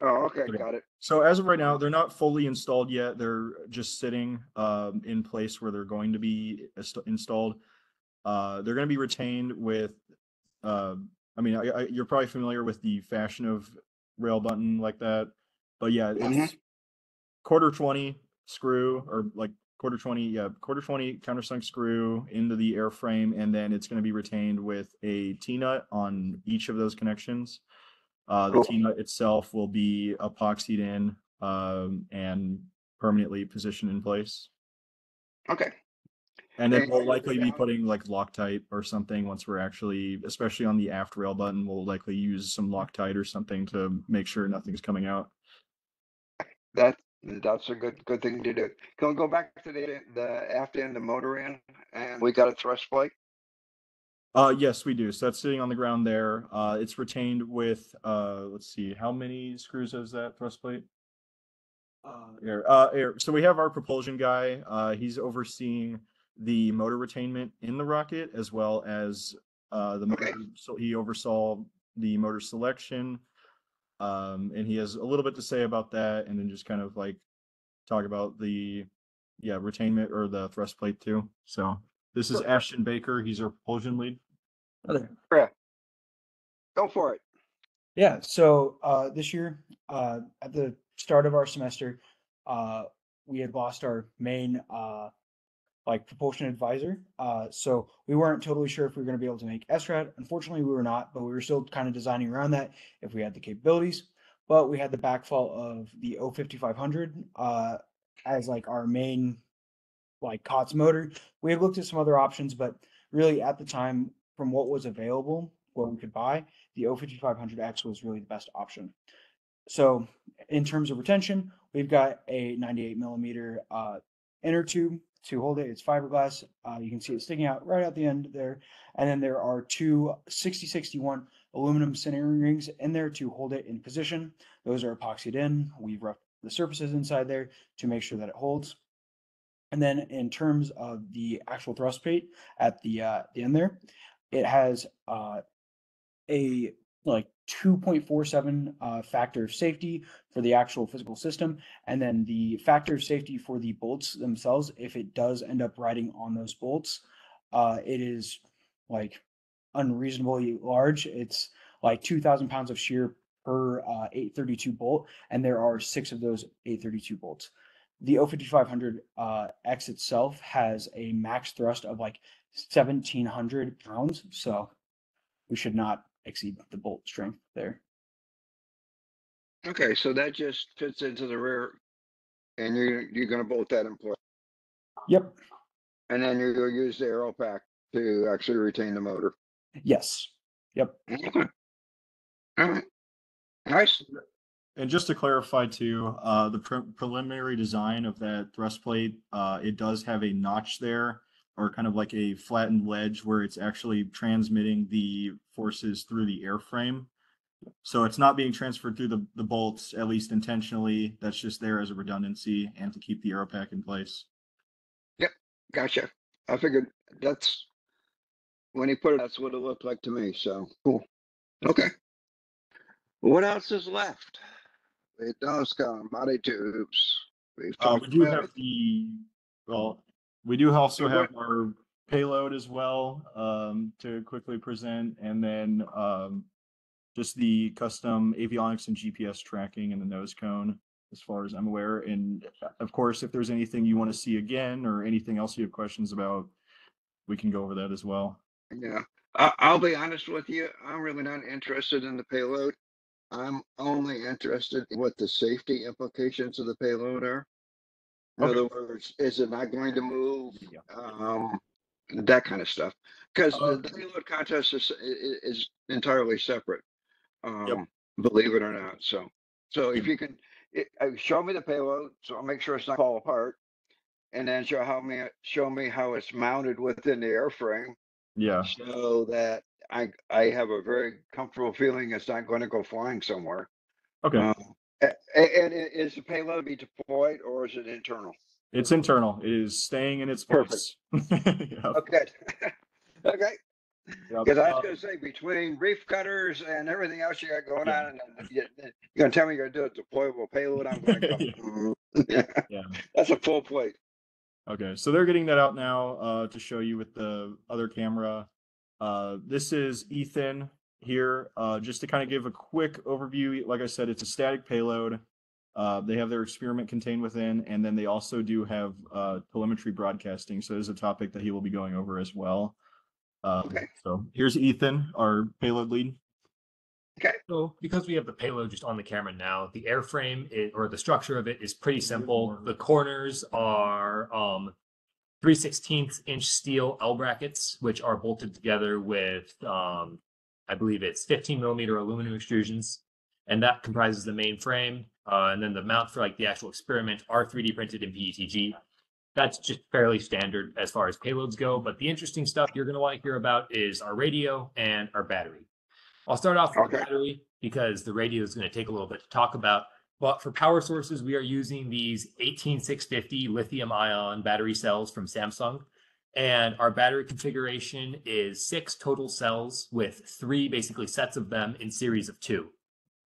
Oh, okay, got it. So as of right now, they're not fully installed yet. They're just sitting um, in place where they're going to be installed. Uh, they're going to be retained with. Uh, I mean, I, I, you're probably familiar with the fashion of rail button like that, but yeah, Mhm. quarter twenty screw or like quarter twenty, yeah, quarter twenty countersunk screw into the airframe, and then it's going to be retained with a T nut on each of those connections. Uh, the Cool. T itself will be epoxied in um, and permanently positioned in place. Okay, And then we'll likely be putting like Loctite or something once we're actually, especially on the aft rail button, we'll likely use some Loctite or something to make sure nothing's coming out. that, that's a good, good thing to do. Can we go back to the, the aft end, the motor end, and we got a thrust plate? Uh, yes, we do. So that's sitting on the ground there. Uh, it's retained with, uh, let's see, how many screws is that thrust plate? Uh, air, uh, air. So we have our propulsion guy. Uh, he's overseeing the motor retainment in the rocket as well as uh, the motor. Okay. So he oversaw the motor selection. Um, and he has a little bit to say about that, and then just kind of like talk about the yeah retainment or the thrust plate too. So this is Ashton Baker. He's our propulsion lead. Go for it. Yeah, so uh, this year, uh, at the start of our semester, uh, we had lost our main uh, like propulsion advisor. Uh, so we weren't totally sure if we were going to be able to make SRAD. Unfortunately, we were not, but we were still kind of designing around that if we had the capabilities. But we had the backfall of the O5500 uh, as like our main like COTS motor. We had looked at some other options, but really at the time, from what was available, what we could buy, the O5500X was really the best option. So in terms of retention, we've got a 98 millimeter uh, inner tube to hold it. It's fiberglass. Uh, you can see it sticking out right at the end there. And then there are two 6061 aluminum centering rings in there to hold it in position. Those are epoxied in. We've roughed the surfaces inside there to make sure that it holds. And then in terms of the actual thrust plate at the uh, the end there, it has uh, a like 2.47 uh, factor of safety for the actual physical system, and then the factor of safety for the bolts themselves. If it does end up riding on those bolts, uh, it is like unreasonably large. It's like 2,000 pounds of shear per uh, 832 bolt, and there are six of those 832 bolts. The O5500 uh, X itself has a max thrust of like 1,700 pounds, so we should not exceed the bolt strength there. Okay, so that just fits into the rear. And you're, you're gonna bolt that in place. Yep. And then you're gonna use the aero pack to actually retain the motor. Yes. Yep. Okay. All right. Nice. And just to clarify too, uh, the pre- preliminary design of that thrust plate, uh, it does have a notch there or kind of like a flattened ledge where it's actually transmitting the forces through the airframe. So it's not being transferred through the, the bolts, at least intentionally. That's just there as a redundancy and to keep the aero pack in place. Yep, gotcha. I figured that's when he put it, that's what it looked like to me. So cool. Okay. What else is left? It does come body tubes. We've Uh, we talked do about have the, well, we do also have our payload as well, um, to quickly present, and then, um, just the custom avionics and GPS tracking and the nose cone, as far as I'm aware. And uh, of course, if there's anything you want to see again or anything else you have questions about, we can go over that as well. Yeah, I, I'll be honest with you. I'm really not interested in the payload. I'm only interested in what the safety implications of the payload are. In Okay. other words, is it not going to move? Yeah. Um, that kind of stuff. Because Uh, the, payload contest is, is entirely separate. Um, believe it or not. So, so if you can, it, uh, show me the payload, so I'll make sure it's not fall apart. And then show how me, show me how it's mounted within the airframe Yeah, so that I I have a very comfortable feeling it's not going to go flying somewhere. okay. Um, and, is the payload to be deployed or is it internal? It's internal. It is staying in its Perfect. place. Yep, Okay, okay. yep. Because I Uh, was going to say between reef cutters and everything else you got going Yeah. on, and you- you're going to tell me you're going to do a deployable payload. I'm going to go. "Mm." yeah, Yeah. that's a full plate. Okay, so they're getting that out now uh, to show you with the other camera. Uh, this is Ethan here, uh, just to kind of give a quick overview. Like I said, it's a static payload. Uh, they have their experiment contained within, and then they also do have uh, telemetry broadcasting. So there's a topic that he will be going over as well. Um, Okay. So here's Ethan, our payload lead. Okay. So because we have the payload just on the camera now, the airframe i- or the structure of it is pretty simple. The corners are um 3 16th inch steel L brackets, which are bolted together with um I believe it's 15 millimeter aluminum extrusions. And that comprises the main frame. Uh, and then the mount for like the actual experiment are 3D printed in PETG. That's just fairly standard as far as payloads go. But the interesting stuff you're going to want to hear about is our radio and our battery. I'll start off with the battery because the radio is going to take a little bit to talk about. But for power sources, we are using these 18650 lithium ion battery cells from Samsung. And our battery configuration is six total cells with three basically sets of them in series of two.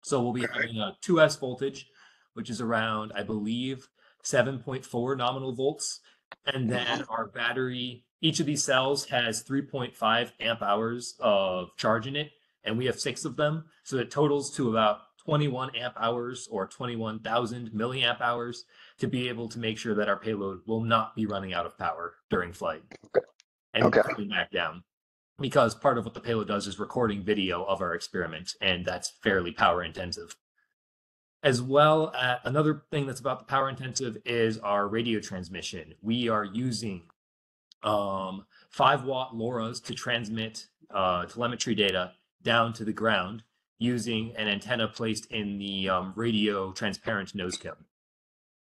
So we'll be Okay. having a 2S voltage, which is around, I believe, 7.4 nominal volts. And mm-hmm. then our battery, each of these cells has 3.5 amp hours of charge in it. And we have six of them. So it totals to about 21 amp hours or 21,000 milliamp hours to be able to make sure that our payload will not be running out of power during flight and Okay. coming back down. Because part of what the payload does is recording video of our experiment, and that's fairly power intensive. As well, uh, another thing that's about the power intensive is our radio transmission. We are using um, five watt LoRa's to transmit uh, telemetry data down to the ground using an antenna placed in the um, radio transparent nose cone.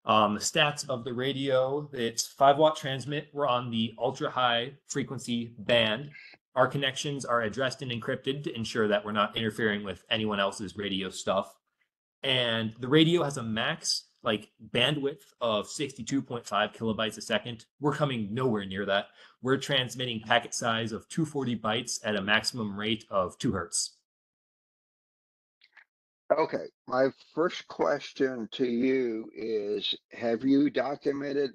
Um, the stats of the radio, it's five watt transmit. We're on the ultra high frequency band. Our connections are addressed and encrypted to ensure that we're not interfering with anyone else's radio stuff. And the radio has a max like bandwidth of 62.5 kilobytes a second. We're coming nowhere near that. We're transmitting packet size of 240 bytes at a maximum rate of 2 hertz. Okay, my first question to you is, have you documented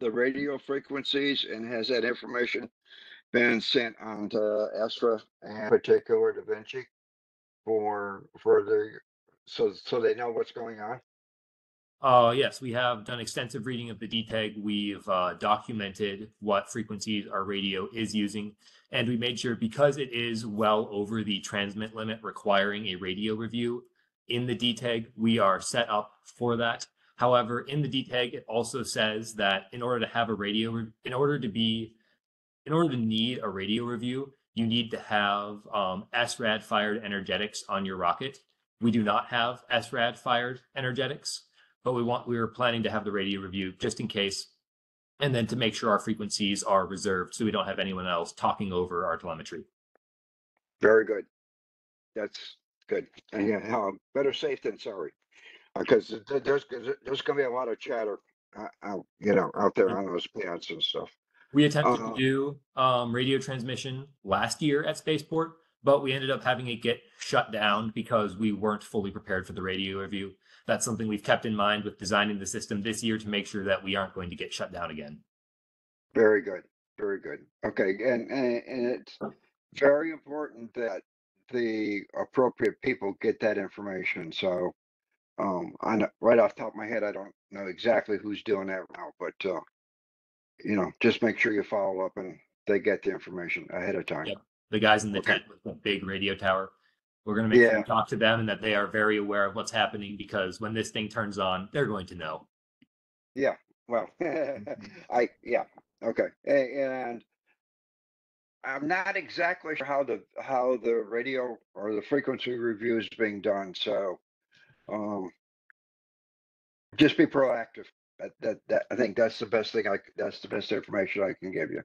the radio frequencies and has that information been sent on to ESRA and particular Da Vinci for further, so, so they know what's going on? Uh, yes, we have done extensive reading of the DTEG. We've uh, documented what frequencies our radio is using. And we made sure because it is well over the transmit limit requiring a radio review in the DTEG, we are set up for that. However, in the DTEG, it also says that in order to have a radio, in order to be, in order to need a radio review, you need to have um, SRAD fired energetics on your rocket. We do not have SRAD fired energetics but we want we were planning to have the radio review just in case and then to make sure our frequencies are reserved so we don't have anyone else talking over our telemetry Very good. That's good. And yeah, better safe than sorry. Because there's, there's gonna be a lot of chatter, uh, out, you know, out there on those pads and stuff. We attempted Uh, to do um, radio transmission last year at Spaceport, but we ended up having it get shut down because we weren't fully prepared for the radio review. That's something we've kept in mind with designing the system this year to make sure that we aren't going to get shut down again. Very good, very good. Okay, and, and, and it's very important that the appropriate people get that information, so. Um, on, right off the top of my head, I don't know exactly who's doing that now, but, uh. You know, just make sure you follow up and they get the information ahead of time. Yep. The guys in the Okay. tent with the big radio tower. We're going to make sure Yeah. we talk to them and that they are very aware of what's happening because when this thing turns on, they're going to know. Yeah, well, I, yeah, okay, and. I'm not exactly sure how the, how the radio or the frequency review is being done, so, um. Just be proactive, that, that, that, I think that's the best thing I that's the best information I can give you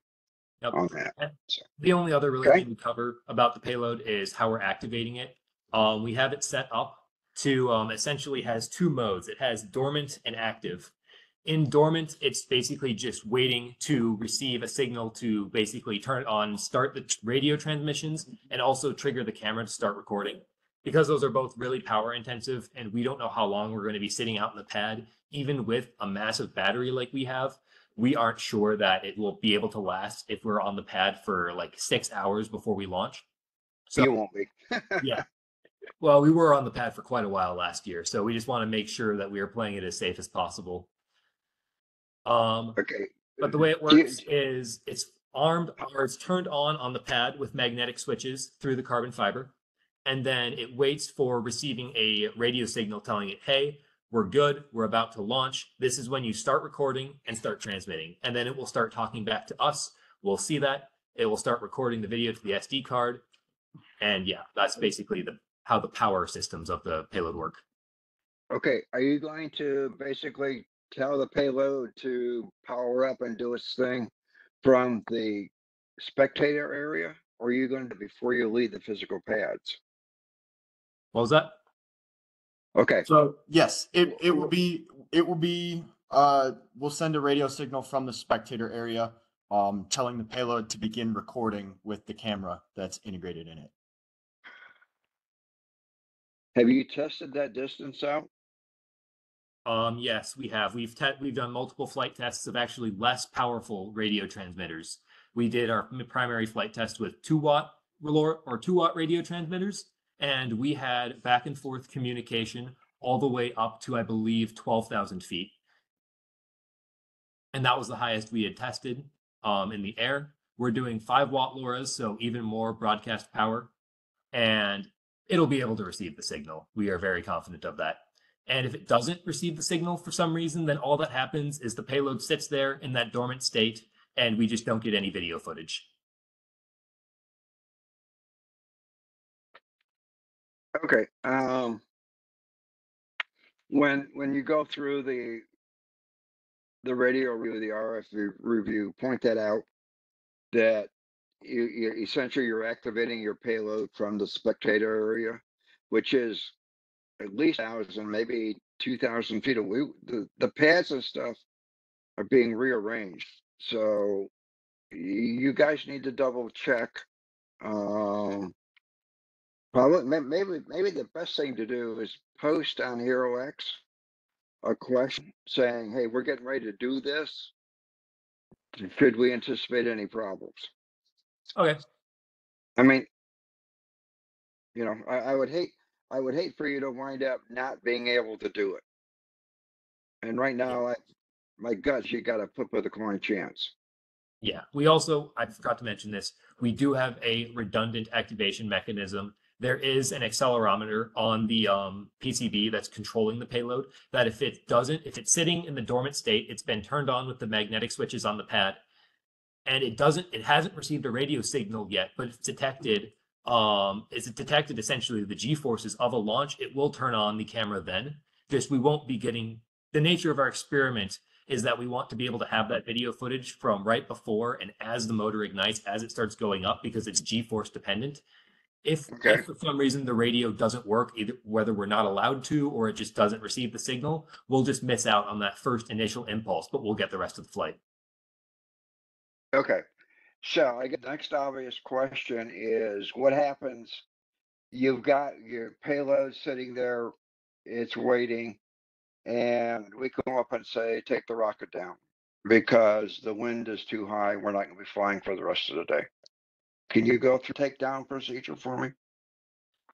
Yep. on that. The only other really Okay. thing we cover about the payload is how we're activating it. Um, we have it set up to um, essentially has two modes. It has dormant and active. In dormant, it's basically just waiting to receive a signal to basically turn it on, start the radio transmissions, and also trigger the camera to start recording. Because those are both really power intensive, and we don't know how long we're going to be sitting out in the pad, even with a massive battery like we have, we aren't sure that it will be able to last if we're on the pad for like six hours before we launch. So You won't be. yeah. Well, we were on the pad for quite a while last year, so we just want to make sure that we are playing it as safe as possible. Um, Okay, but the way it Do you- works is it's armed or it's turned on on the pad with magnetic switches through the carbon fiber. And then it waits for receiving a radio signal telling it, hey, we're good. We're about to launch. This is when you start recording and start transmitting. And then it will start talking back to us. We'll see that. It will start recording the video to the SD card. And yeah, that's basically the how the power systems of the payload work. okay, are you going to basically tell the payload to power up and do its thing from the spectator area? Or are you going to, before you leave the physical pads? What was that? Okay, So yes, it, it will be, it will be, uh, we'll send a radio signal from the spectator area, um, telling the payload to begin recording with the camera that's integrated in it. have you tested that distance out? Um, yes, we have. We've we've done multiple flight tests of actually less powerful radio transmitters. We did our primary flight test with two watt or two watt radio transmitters, and we had back and forth communication all the way up to I believe twelve thousand feet, and that was the highest we had tested um, in the air. We're doing five watt LoRa's, so even more broadcast power, and it'll be able to receive the signal. We are very confident of that. And if it doesn't receive the signal for some reason, then all that happens is the payload sits there in that dormant state and we just don't get any video footage. Okay, um. When, when you go through the. The radio review, the RF review, point that out. That you, you essentially you're activating your payload from the spectator area, which is. At least thousand, maybe two thousand feet away, the, the pads and stuff. Are being rearranged, so. You guys need to double check, um. Probably, maybe, maybe the best thing to do is post on HeroX a question saying, hey, we're getting ready to do this. Should we anticipate any problems? Okay. I mean, you know, I, I would hate, I would hate for you to wind up not being able to do it. And right now, I, my guts, you gotta put with a coin chance. Yeah. We also, I forgot to mention this, we do have a redundant activation mechanism. There is an accelerometer on the um, PCB that's controlling the payload that if it doesn't, if it's sitting in the dormant state, it's been turned on with the magnetic switches on the pad and it doesn't, it hasn't received a radio signal yet, but it's detected, um, is it detected essentially the G forces of a launch, it will turn on the camera then. Just we won't be getting, the nature of our experiment is that we want to be able to have that video footage from right before and as the motor ignites, as it starts going up, because it's G-force dependent. If, Okay. if for some reason the radio doesn't work, either whether we're not allowed to or it just doesn't receive the signal, we'll just miss out on that first initial impulse, but we'll get the rest of the flight. Okay, so I guess the next obvious question is what happens? You've got your payload sitting there, it's waiting, and we come up and say, take the rocket down because the wind is too high. We're not going to be flying for the rest of the day. Can you go through takedown procedure for me?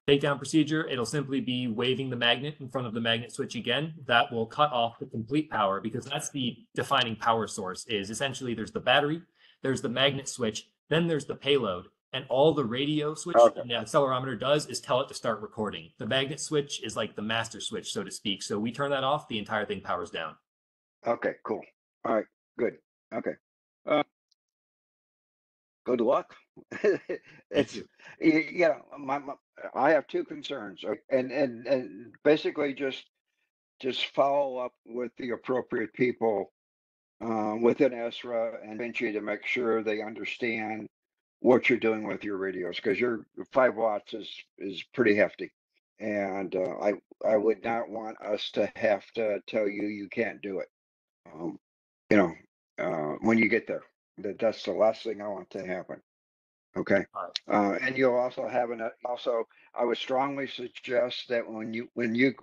Takedown procedure, it'll simply be waving the magnet in front of the magnet switch again. That will cut off the complete power because that's the defining power source is essentially there's the battery, there's the magnet switch, then there's the payload. And all the radio switch Okay. and the accelerometer does is tell it to start recording. The magnet switch is like the master switch, so to speak. So we turn that off, the entire thing powers down. Okay, cool. All right, good. Okay. Uh, good luck. it's you. you, know my, my I have two concerns, and and and basically just just follow up with the appropriate people uh, within ESRA and Vinci to make sure they understand what you're doing with your radios because your five watts is is pretty hefty, and uh, I I would not want us to have to tell you you can't do it. Um, you know, uh, when you get there, that that's the last thing I want to happen. Okay. Uh, and you'll also have an, also, I would strongly suggest that when you, when you,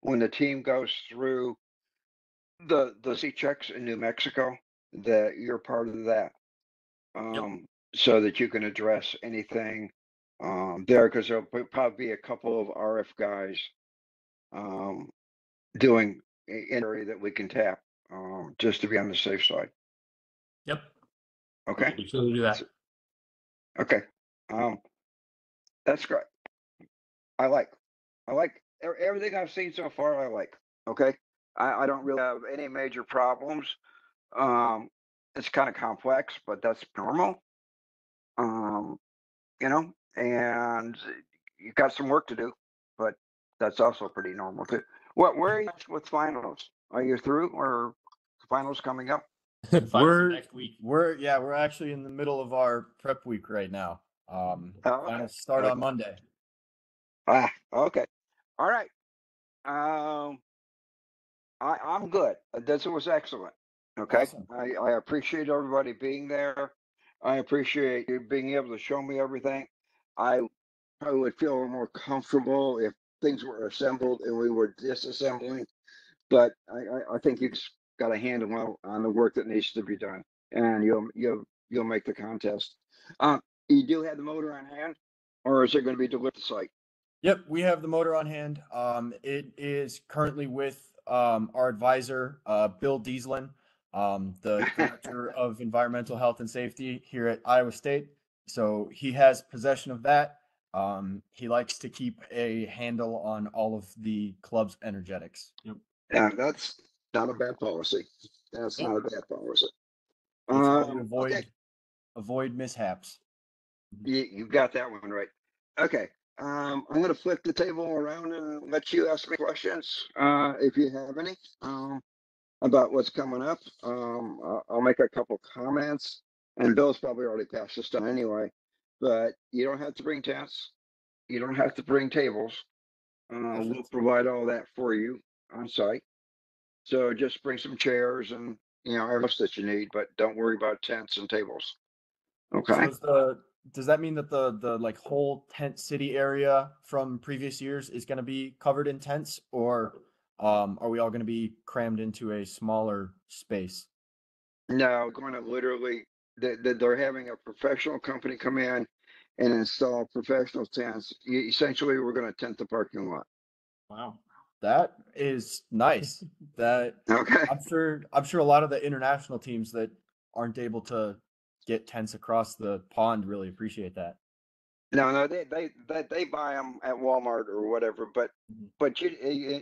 when the team goes through the, the C checks in New Mexico, that you're part of that. Um, so that you can address anything, um, there, because there'll probably be a couple of RF guys, um, doing an area that we can tap, um, just to be on the safe side. Yep. Okay. We will do that. Okay, um, that's great. I like, I like everything I've seen so far. I like. Okay, I, I don't really have any major problems. Um, it's kind of complex, but that's normal. Um, you know, and you got some work to do, but that's also pretty normal too. What? Where are you with finals? Are you through, or finals coming up? Finals We're- next week. We're yeah, we're actually in the middle of our prep week right now. Um, Oh, okay. start Okay. on Monday. Ah, okay. All right. Um, I, I'm good. Uh, This was excellent. Okay. Awesome. I, I appreciate everybody being there. I appreciate you being able to show me everything. I probably would feel more comfortable if things were assembled and we were disassembling. But I, I, I think you've got a handle on, on the work that needs to be done and you'll, you'll, you'll make the contest. Um, you do have the motor on hand or is it going to be delivered to site? Yep, we have the motor on hand. Um, it is currently with um, our advisor, uh, Bill Dieslin, um, the director of environmental health and safety here at Iowa State. So he has possession of that. Um, he likes to keep a handle on all of the club's energetics. Yep. Yeah, that's not a bad policy. That's not a bad policy. It's how you Um, avoid okay, avoid mishaps. you, you got that one right. Okay, um, I'm gonna flip the table around and let you ask me questions, uh, if you have any, um, about what's coming up. Um, I'll, I'll make a couple comments, and Bill's probably already passed this down anyway, but you don't have to bring tents. You don't have to bring tables. Uh, we'll provide all that for you on site. So just bring some chairs and, you know, everything else that you need, but don't worry about tents and tables. So Okay, is the does that mean that the the like whole tent city area from previous years is going to be covered in tents, or um, are we all going to be crammed into a smaller space? no, going to literally, that they, they're having a professional company come in and install professional tents. Essentially, we're gonna tent the parking lot. Wow. That is nice. that Okay, I'm sure I'm sure a lot of the international teams that aren't able to get tents across the pond really appreciate that. no, no, they, they, they, they buy them at Walmart or whatever, but, Mhm. but you,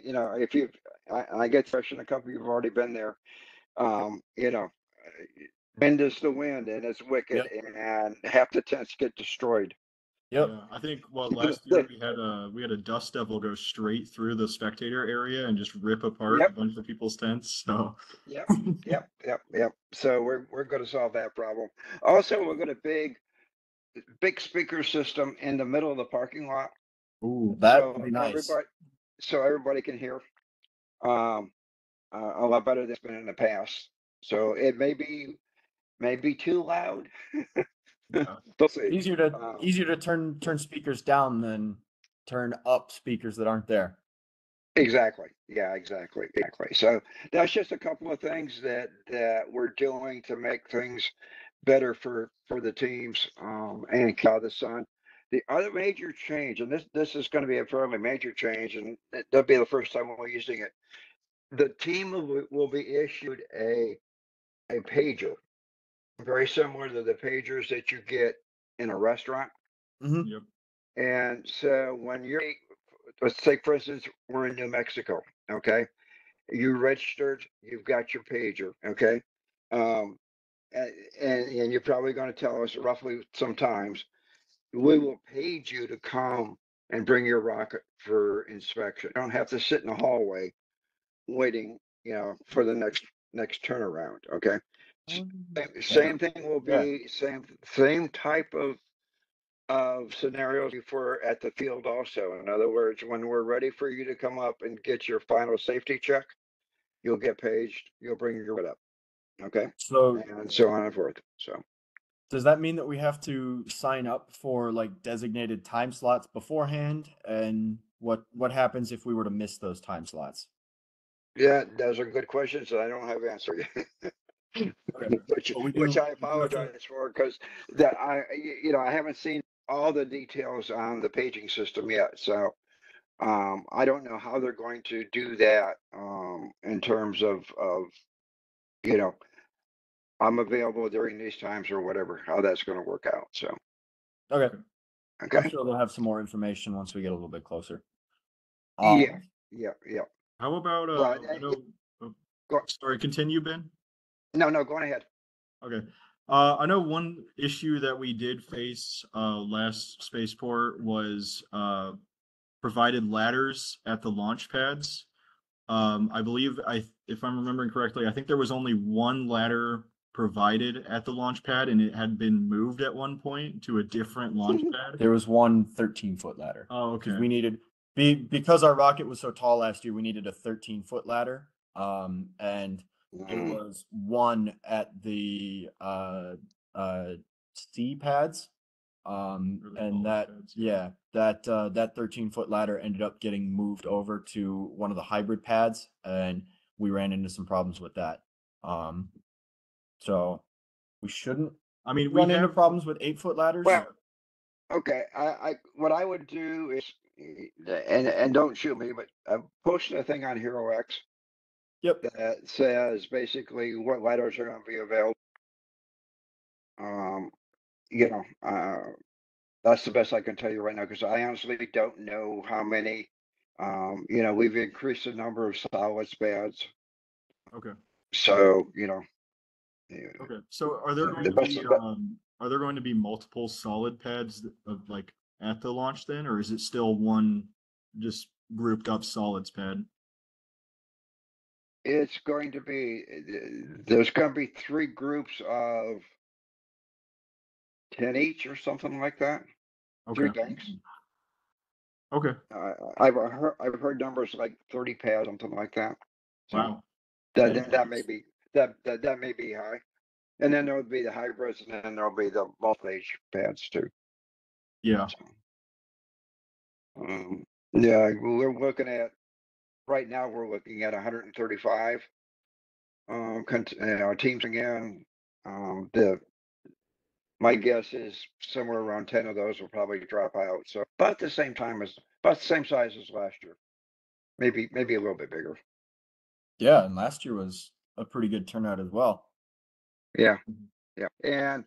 you, know, if you, I, I get the impression a couple you have already been there. Um, you know, wind is the wind and it's wicked and half the tents get destroyed. Yep. Yeah, I think well last year we had a we had a dust devil go straight through the spectator area and just rip apart Yep. a bunch of people's tents. So Yep, yep, yep, yep. So we're, we're gonna solve that problem. Also, we're gonna big, big speaker system in the middle of the parking lot. Ooh, that so would be nice. everybody- So everybody can hear. Um, uh, a lot better than it's been in the past. So it may be, may be too loud. Yeah. We'll see. Easier to Um, easier to turn turn speakers down than turn up speakers that aren't there. Exactly. Yeah, exactly. Exactly. So that's just a couple of things that that we're doing to make things better for for the teams um and Cal the Sun. The other major change, and this this is going to be a fairly major change, and that'll be the first time we're using it. The team will, will be issued a a pager, very similar to the pagers that you get in a restaurant. Mhm. Yep. And so when you're, let's say for instance, we're in New Mexico, okay? You registered, you've got your pager, okay? Um, and, and, and you're probably gonna tell us roughly sometimes, we will page you to come and bring your rocket for inspection. You Don't have to sit in the hallway waiting, you know, for the next, next turnaround, okay? Oh. Same- Same thing will Yeah. be, same, same type of, of scenarios before at the field also. In other words, when we're ready for you to come up and get your final safety check, you'll get paged, you'll bring your it up. Okay, So and so on and forth. So, does that mean that we have to sign up for like designated time slots beforehand? And what what happens if we were to miss those time slots? yeah, those are good questions that I don't have answered. Which, But we which do- I we do have to- apologize for, because that I, y- you know, I haven't seen all the details on the paging system yet, so. Um, I don't know how they're going to do that, um, in terms of, of, you know. I'm available during these times or whatever, how that's gonna work out, so, Okay. I'm okay, sure they'll have some more information once we get a little bit closer. Yeah. Um, yeah, yeah. How about, uh, But, I uh, know, oh, go- sorry, continue, Ben? No, no, go on ahead. Okay. Uh, I know one issue that we did face, uh, last spaceport was, uh, provided ladders at the launch pads. Um, I believe I, if I'm remembering correctly, I think there was only one ladder provided at the launch pad and it had been moved at one point to a different launch pad. there was one 13 foot ladder. Oh, because okay. we needed be because our rocket was so tall last year we needed a 13 foot ladder um and it Mm, was one at the uh uh c pads um the and that pads. yeah that uh that 13 foot ladder ended up getting moved over to one of the hybrid pads and we ran into some problems with that um so we shouldn't I mean, we run into have, problems with eight foot ladders Well, Okay, I, I, what I would do is, eh, and, and don't shoot me, but I posted a thing on HeroX yep that says basically what ladders are gonna be available. Um, you know, uh, that's the best I can tell you right now, because I honestly don't know how many. Um, you know, we've increased the number of solids pads, okay. so, you know. Okay, so are there The going to be, um, are there going to be multiple solid pads of like at the launch then, or is it still one just grouped up solids pad? It's going to be, eh, there's gonna be three groups of ten each or something like that. Three Okay, tanks. okay, Uh, I've heard, I've heard numbers like thirty pads, something like that. So wow, That, that, that may be, that, that, that may be high. And then there would be the hybrids and then there'll be the multi-age pads too. yeah, so. Um, yeah, we're looking at, right now, we're looking at hundred and thirty-five. Um, cont- you know, teams again, um, the. My guess is somewhere around ten of those will probably drop out, so about the same time as, about the same size as last year. Maybe, maybe a little bit bigger. yeah and last year was a pretty good turnout as well Yeah, Mhm. yeah, and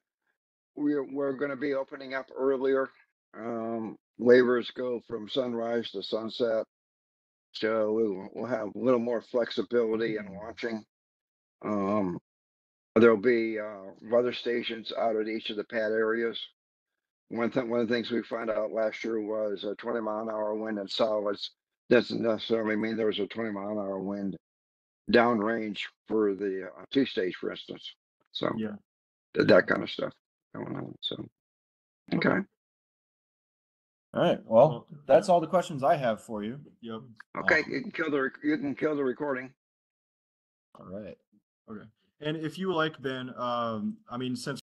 we're, we're gonna be opening up earlier. Um, waivers go from sunrise to sunset. So we'll, we'll have a little more flexibility in watching. Um, there'll be, uh, weather stations out at each of the pad areas. One thing, one of the things we found out last year was a twenty mile an hour wind in solids. Doesn't necessarily mean there was a twenty mile an hour wind downrange for the uh, two stage, for instance. So yeah. that, that kind of stuff going on. So Okay, All right, well, that's all the questions I have for you. Yep. okay, you can kill the, rec- you can kill the recording. All right. Okay. And if you like, Ben, um, I mean, since